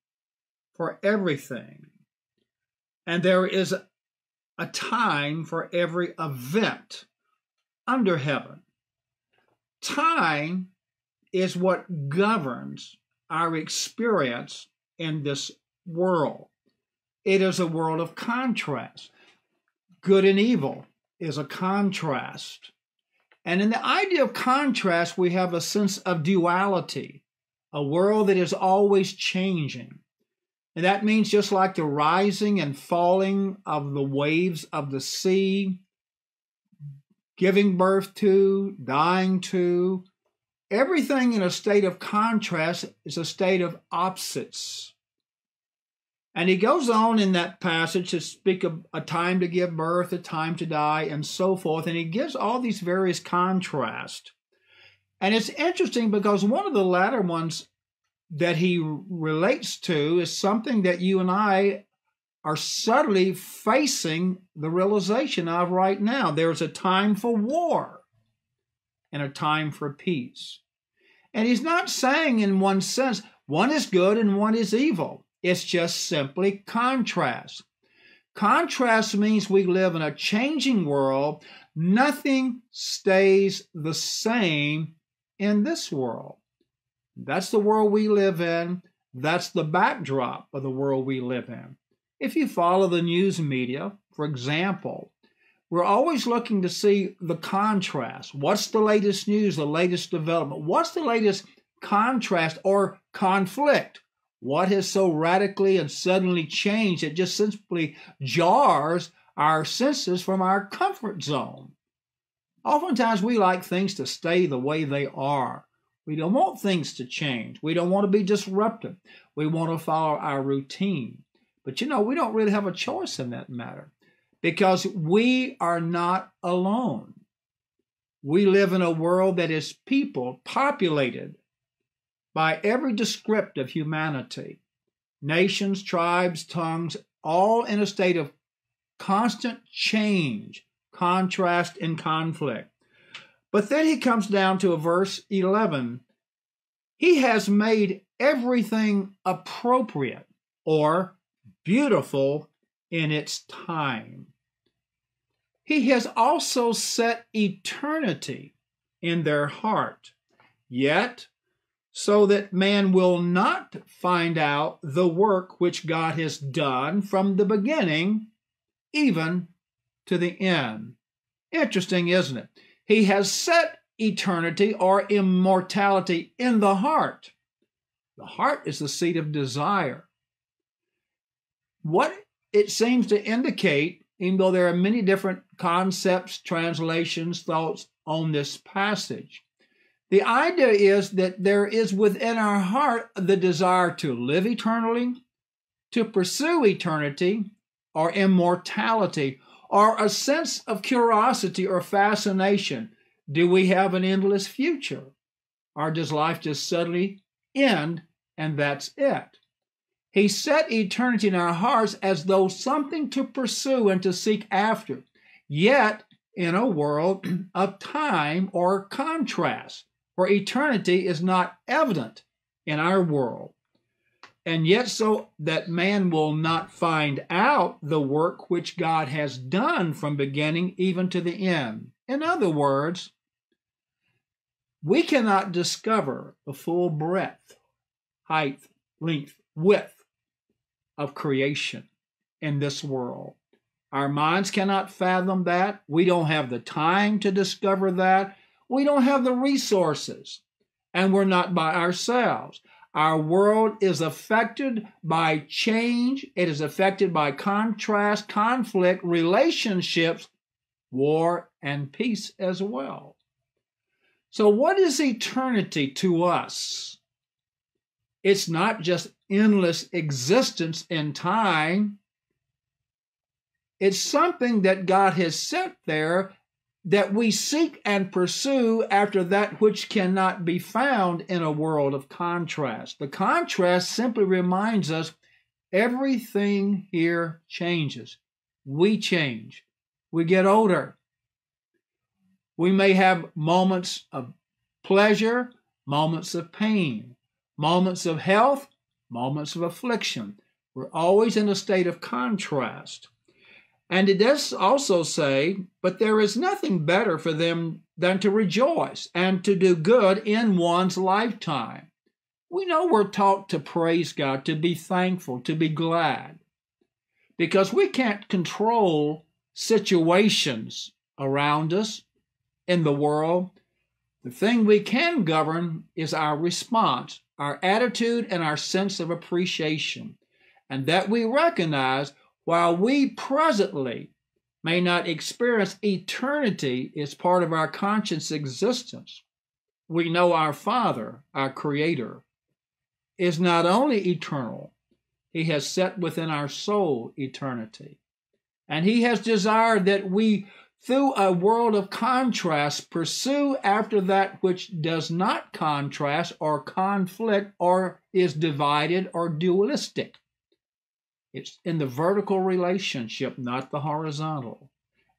for everything, and there is a time for every event under heaven. Time is what governs our experience in this world. It is a world of contrast. Good and evil is a contrast. And in the idea of contrast, we have a sense of duality, a world that is always changing. And that means just like the rising and falling of the waves of the sea, giving birth to, dying to, everything in a state of contrast is a state of opposites. And he goes on in that passage to speak of a time to give birth, a time to die, and so forth. And he gives all these various contrasts. And it's interesting because one of the latter ones that he relates to is something that you and I are subtly facing the realization of right now. There's a time for war and a time for peace. And he's not saying, in one sense, one is good and one is evil. It's just simply contrast. Contrast means we live in a changing world. Nothing stays the same in this world. That's the world we live in. That's the backdrop of the world we live in. If you follow the news media, for example, we're always looking to see the contrast. What's the latest news, the latest development? What's the latest contrast or conflict? What has so radically and suddenly changed that just simply jars our senses from our comfort zone? Oftentimes we like things to stay the way they are. We don't want things to change. We don't want to be disruptive. We want to follow our routine. But you know, we don't really have a choice in that matter because we are not alone. We live in a world that is people populated by every descript of humanity nations, tribes, tongues, all in a state of constant change, contrast, and conflict. But then he comes down to a verse 11. He has made everything appropriate or beautiful in its time. He has also set eternity in their heart, yet so that man will not find out the work which God has done from the beginning even to the end. Interesting, isn't it? He has set eternity or immortality in the heart. The heart is the seat of desire. What it seems to indicate, even though there are many different concepts, translations, thoughts on this passage, the idea is that there is within our heart the desire to live eternally, to pursue eternity or immortality, or a sense of curiosity or fascination. Do we have an endless future? Or does life just suddenly end and that's it? He set eternity in our hearts as though something to pursue and to seek after, yet in a world of time or contrast for eternity is not evident in our world. And yet, so that man will not find out the work which God has done from beginning even to the end. In other words, we cannot discover the full breadth, height, length, width of creation in this world. Our minds cannot fathom that. We don't have the time to discover that. We don't have the resources, and we're not by ourselves. Our world is affected by change, it is affected by contrast, conflict, relationships, war, and peace as well. So, what is eternity to us? It's not just endless existence in time. It's something that God has set there that we seek and pursue after that which cannot be found in a world of contrast. The contrast simply reminds us everything here changes. We change. We get older. We may have moments of pleasure, moments of pain, moments of health, moments of affliction. We're always in a state of contrast. And it does also say, but there is nothing better for them than to rejoice and to do good in one's lifetime. We know we're taught to praise God, to be thankful, to be glad, because we can't control situations around us in the world. The thing we can govern is our response, our attitude, and our sense of appreciation, and that we recognize while we presently may not experience eternity as part of our conscious existence, we know our Father, our Creator, is not only eternal, He has set within our soul eternity. And He has desired that we, through a world of contrast, pursue after that which does not contrast or conflict or is divided or dualistic. It's in the vertical relationship, not the horizontal.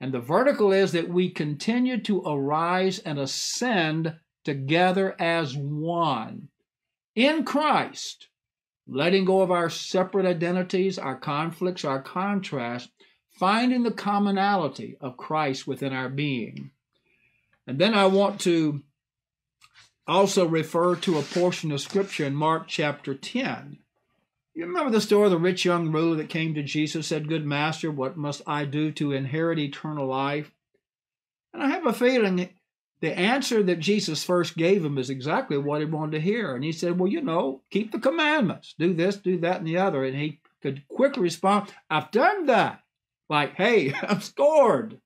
And the vertical is that we continue to arise and ascend together as one in Christ, letting go of our separate identities, our conflicts, our contrasts, finding the commonality of Christ within our being. And then I want to also refer to a portion of Scripture in Mark chapter 10 you remember the story of the rich young ruler that came to Jesus, said, Good master, what must I do to inherit eternal life? And I have a feeling the answer that Jesus first gave him is exactly what he wanted to hear. And he said, Well, you know, keep the commandments, do this, do that, and the other. And he could quickly respond, I've done that. Like, hey, I'm scored.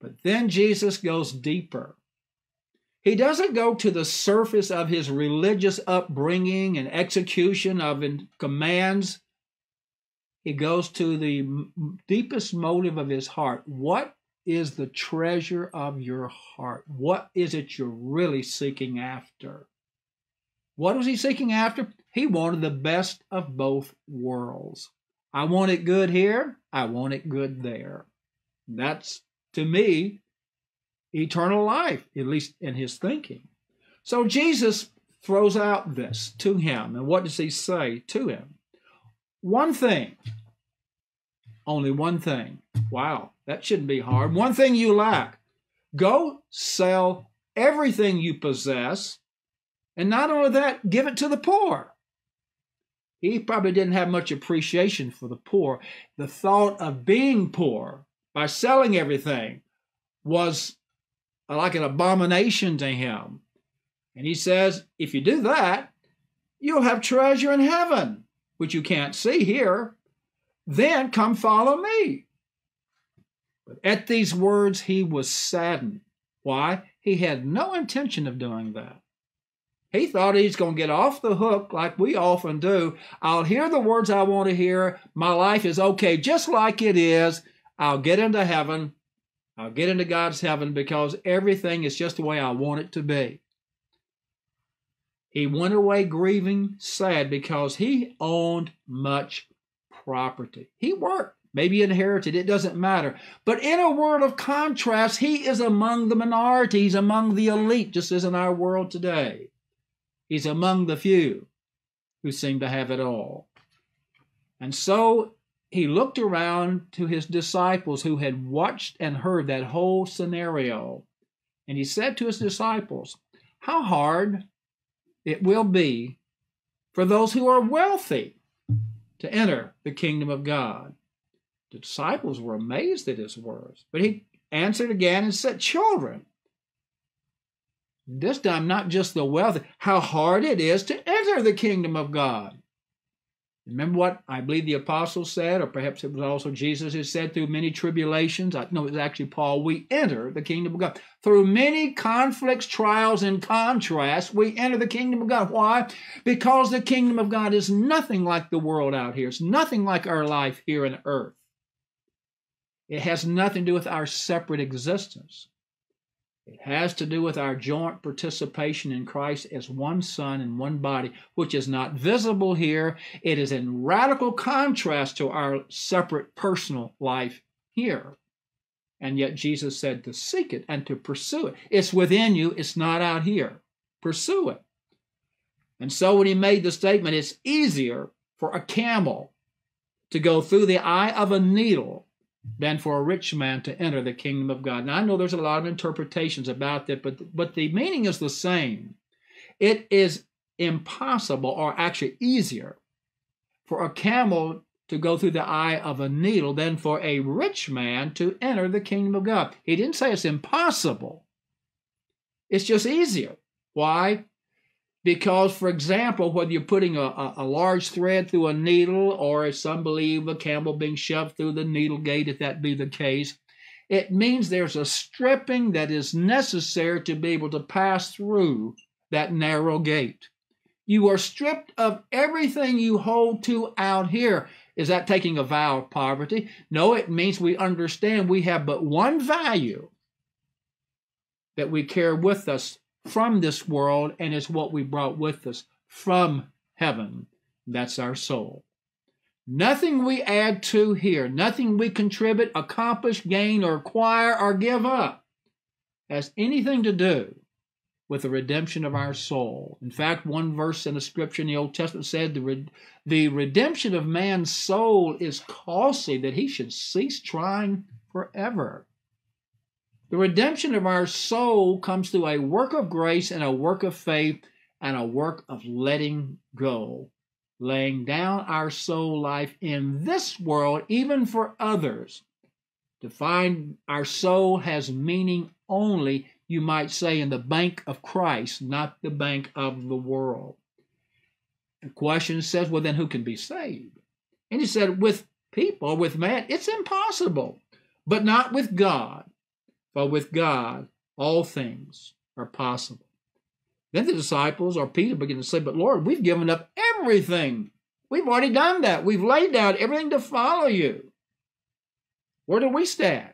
But then Jesus goes deeper. He doesn't go to the surface of his religious upbringing and execution of commands. He goes to the deepest motive of his heart. What is the treasure of your heart? What is it you're really seeking after? What was he seeking after? He wanted the best of both worlds. I want it good here, I want it good there. That's, to me, eternal life, at least in his thinking. So Jesus throws out this to him. And what does he say to him? One thing, only one thing. Wow, that shouldn't be hard. One thing you lack. Go sell everything you possess, and not only that, give it to the poor. He probably didn't have much appreciation for the poor. The thought of being poor by selling everything was like an abomination to him. And he says, if you do that, you'll have treasure in heaven, which you can't see here. Then come follow me. But at these words, he was saddened. Why? He had no intention of doing that. He thought he's going to get off the hook like we often do. I'll hear the words I want to hear. My life is okay just like it is. I'll get into heaven. I'll get into God's heaven because everything is just the way I want it to be. He went away grieving, sad, because he owned much property. He worked, maybe inherited, it doesn't matter. But in a world of contrast, he is among the minorities, among the elite, just as in our world today. He's among the few who seem to have it all. And so he looked around to his disciples who had watched and heard that whole scenario. And he said to his disciples, How hard it will be for those who are wealthy to enter the kingdom of God. The disciples were amazed at his words, but he answered again and said, Children, this time not just the wealthy, how hard it is to enter the kingdom of God. Remember what I believe the apostles said, or perhaps it was also Jesus who said, through many tribulations, I know it was actually Paul, we enter the kingdom of God. Through many conflicts, trials, and contrasts, we enter the kingdom of God. Why? Because the kingdom of God is nothing like the world out here. It's nothing like our life here on earth. It has nothing to do with our separate existence. It has to do with our joint participation in Christ as one Son and one body, which is not visible here. It is in radical contrast to our separate personal life here. And yet Jesus said to seek it and to pursue it. It's within you, it's not out here. Pursue it. And so when he made the statement, it's easier for a camel to go through the eye of a needle than for a rich man to enter the kingdom of God. Now I know there's a lot of interpretations about that, but but the meaning is the same. It is impossible, or actually easier, for a camel to go through the eye of a needle than for a rich man to enter the kingdom of God. He didn't say it's impossible. It's just easier. Why? Because, for example, whether you're putting a, a, a, large thread through a needle, or as some believe, a camel being shoved through the needle gate, if that be the case, it means there's a stripping that is necessary to be able to pass through that narrow gate. You are stripped of everything you hold to out here. Is that taking a vow of poverty? No, it means we understand we have but one value that we carry with us from this world and is what we brought with us from heaven. That's our soul. Nothing we add to here, nothing we contribute, accomplish, gain, or acquire, or give up has anything to do with the redemption of our soul. In fact, one verse in the scripture in the Old Testament said the, re- the redemption of man's soul is costly that he should cease trying forever. The redemption of our soul comes through a work of grace and a work of faith and a work of letting go, laying down our soul life in this world, even for others. To find our soul has meaning only, you might say, in the bank of Christ, not the bank of the world. The question says, well, then who can be saved? And he said, with people, with man, it's impossible, but not with God. But with God, all things are possible. Then the disciples or Peter begin to say, But Lord, we've given up everything. We've already done that. We've laid down everything to follow you. Where do we stand?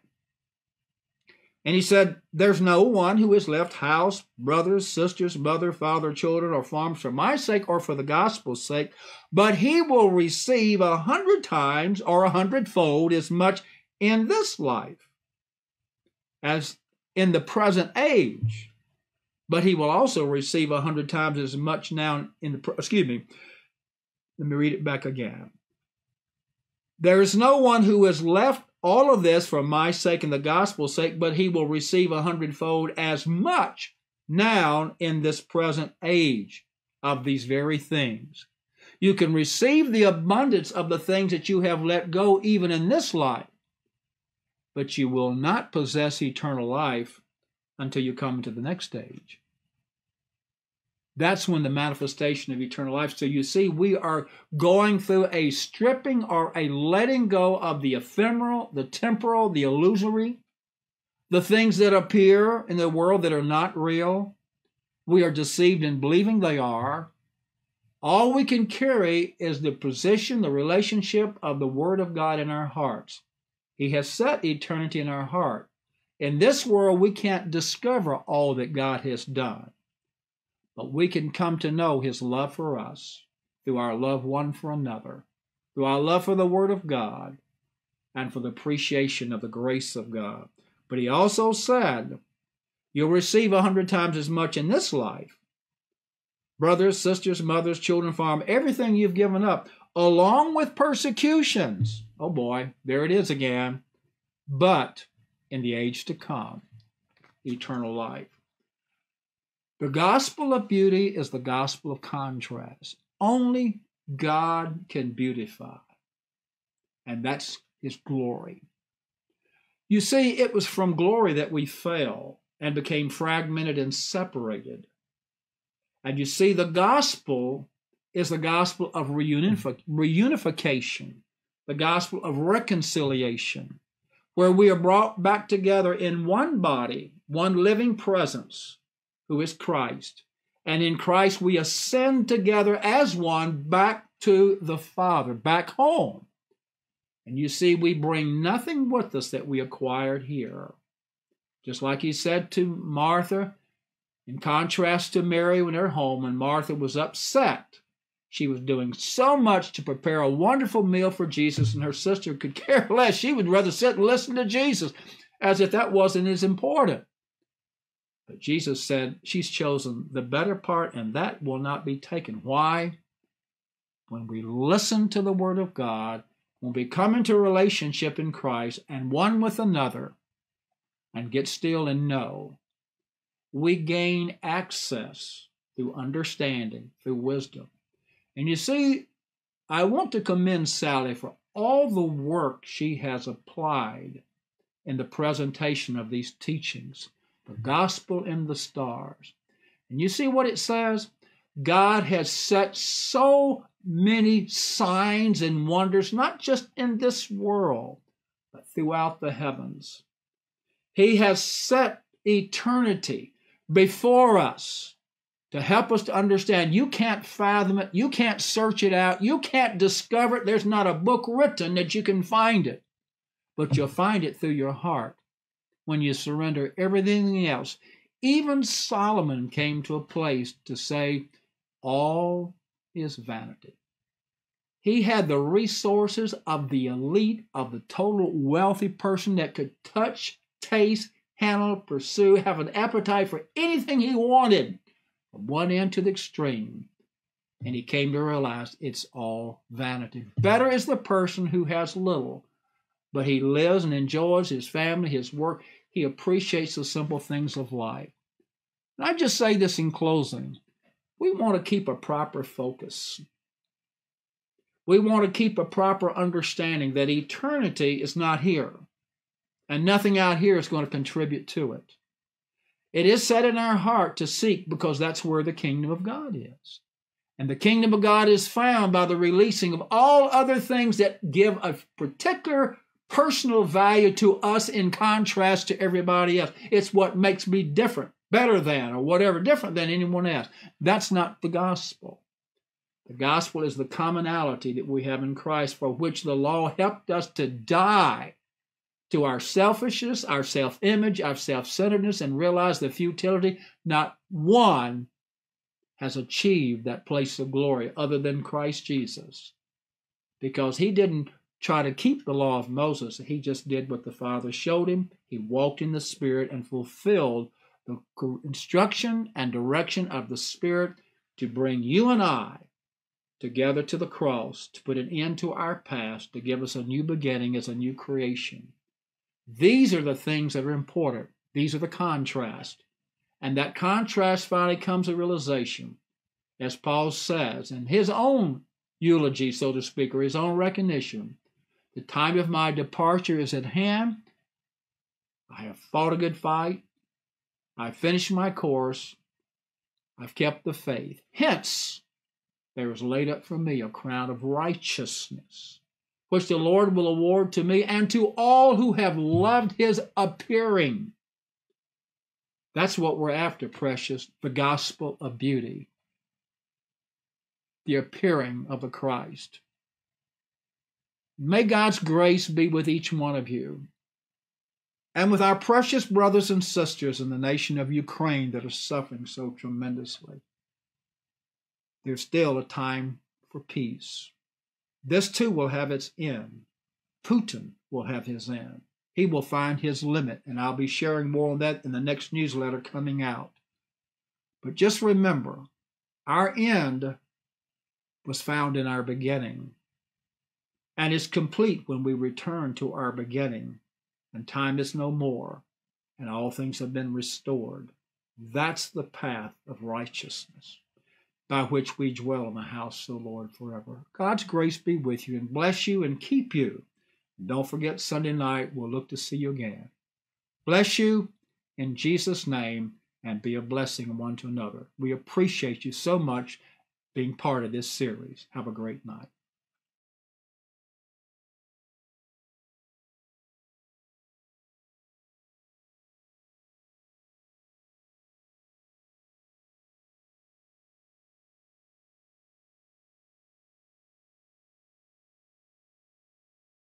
And he said, There's no one who has left house, brothers, sisters, mother, father, children, or farms for my sake or for the gospel's sake, but he will receive a hundred times or a hundredfold as much in this life as in the present age. But he will also receive a hundred times as much now in the, excuse me, let me read it back again. There is no one who has left all of this for my sake and the gospel's sake, but he will receive a hundredfold as much now in this present age of these very things. You can receive the abundance of the things that you have let go even in this life, but you will not possess eternal life until you come to the next stage. That's when the manifestation of eternal life. So you see, we are going through a stripping or a letting go of the ephemeral, the temporal, the illusory, the things that appear in the world that are not real. We are deceived in believing they are. All we can carry is the position, the relationship of the Word of God in our hearts. He has set eternity in our heart. In this world, we can't discover all that God has done. But we can come to know His love for us through our love one for another, through our love for the Word of God, and for the appreciation of the grace of God. But He also said, You'll receive a hundred times as much in this life. Brothers, sisters, mothers, children, farm, everything you've given up, along with persecutions. Oh boy, there it is again. But in the age to come, eternal life. The gospel of beauty is the gospel of contrast. Only God can beautify, and that's His glory. You see, it was from glory that we fell and became fragmented and separated. And you see, the gospel is the gospel of reunification, the gospel of reconciliation, where we are brought back together in one body, one living presence who is Christ. And in Christ, we ascend together as one back to the Father, back home. And you see, we bring nothing with us that we acquired here. Just like he said to Martha, in contrast to Mary when they're home, and Martha was upset. She was doing so much to prepare a wonderful meal for Jesus, and her sister could care less. She would rather sit and listen to Jesus as if that wasn't as important. But Jesus said, She's chosen the better part, and that will not be taken. Why? When we listen to the Word of God, when we come into relationship in Christ and one with another, and get still and know, we gain access through understanding, through wisdom. And you see, I want to commend Sally for all the work she has applied in the presentation of these teachings the mm-hmm. gospel in the stars. And you see what it says? God has set so many signs and wonders, not just in this world, but throughout the heavens. He has set eternity before us to help us to understand. You can't fathom it, you can't search it out, you can't discover it. There's not a book written that you can find it, but you'll find it through your heart when you surrender everything else. Even Solomon came to a place to say, All is vanity. He had the resources of the elite, of the total wealthy person that could touch, taste, handle, pursue, have an appetite for anything he wanted, from one end to the extreme. And he came to realize it's all vanity. Better is the person who has little but he lives and enjoys his family, his work. He appreciates the simple things of life. And I just say this in closing we want to keep a proper focus. We want to keep a proper understanding that eternity is not here, and nothing out here is going to contribute to it. It is set in our heart to seek because that's where the kingdom of God is. And the kingdom of God is found by the releasing of all other things that give a particular personal value to us in contrast to everybody else. It's what makes me different, better than, or whatever, different than anyone else. That's not the gospel. The gospel is the commonality that we have in Christ, for which the law helped us to die to our selfishness, our self image, our self centeredness, and realize the futility. Not one has achieved that place of glory other than Christ Jesus. Because he didn't try to keep the law of Moses, he just did what the Father showed him. He walked in the Spirit and fulfilled the instruction and direction of the Spirit to bring you and I together to the cross, to put an end to our past, to give us a new beginning as a new creation. These are the things that are important. These are the contrast. And that contrast finally comes a realization, as Paul says in his own eulogy, so to speak, or his own recognition. The time of my departure is at hand. I have fought a good fight. I've finished my course. I've kept the faith. Hence, there is laid up for me a crown of righteousness, which the Lord will award to me and to all who have loved his appearing. That's what we're after, precious the gospel of beauty, the appearing of the Christ. May God's grace be with each one of you and with our precious brothers and sisters in the nation of Ukraine that are suffering so tremendously. There's still a time for peace. This too will have its end. Putin will have his end he will find his limit. And I'll be sharing more on that in the next newsletter coming out. But just remember, our end was found in our beginning and is complete when we return to our beginning, and time is no more, and all things have been restored. That's the path of righteousness by which we dwell in the house of the Lord forever. God's grace be with you and bless you and keep you don't forget Sunday night, we'll look to see you again. Bless you in Jesus' name and be a blessing one to another. We appreciate you so much being part of this series. Have a great night.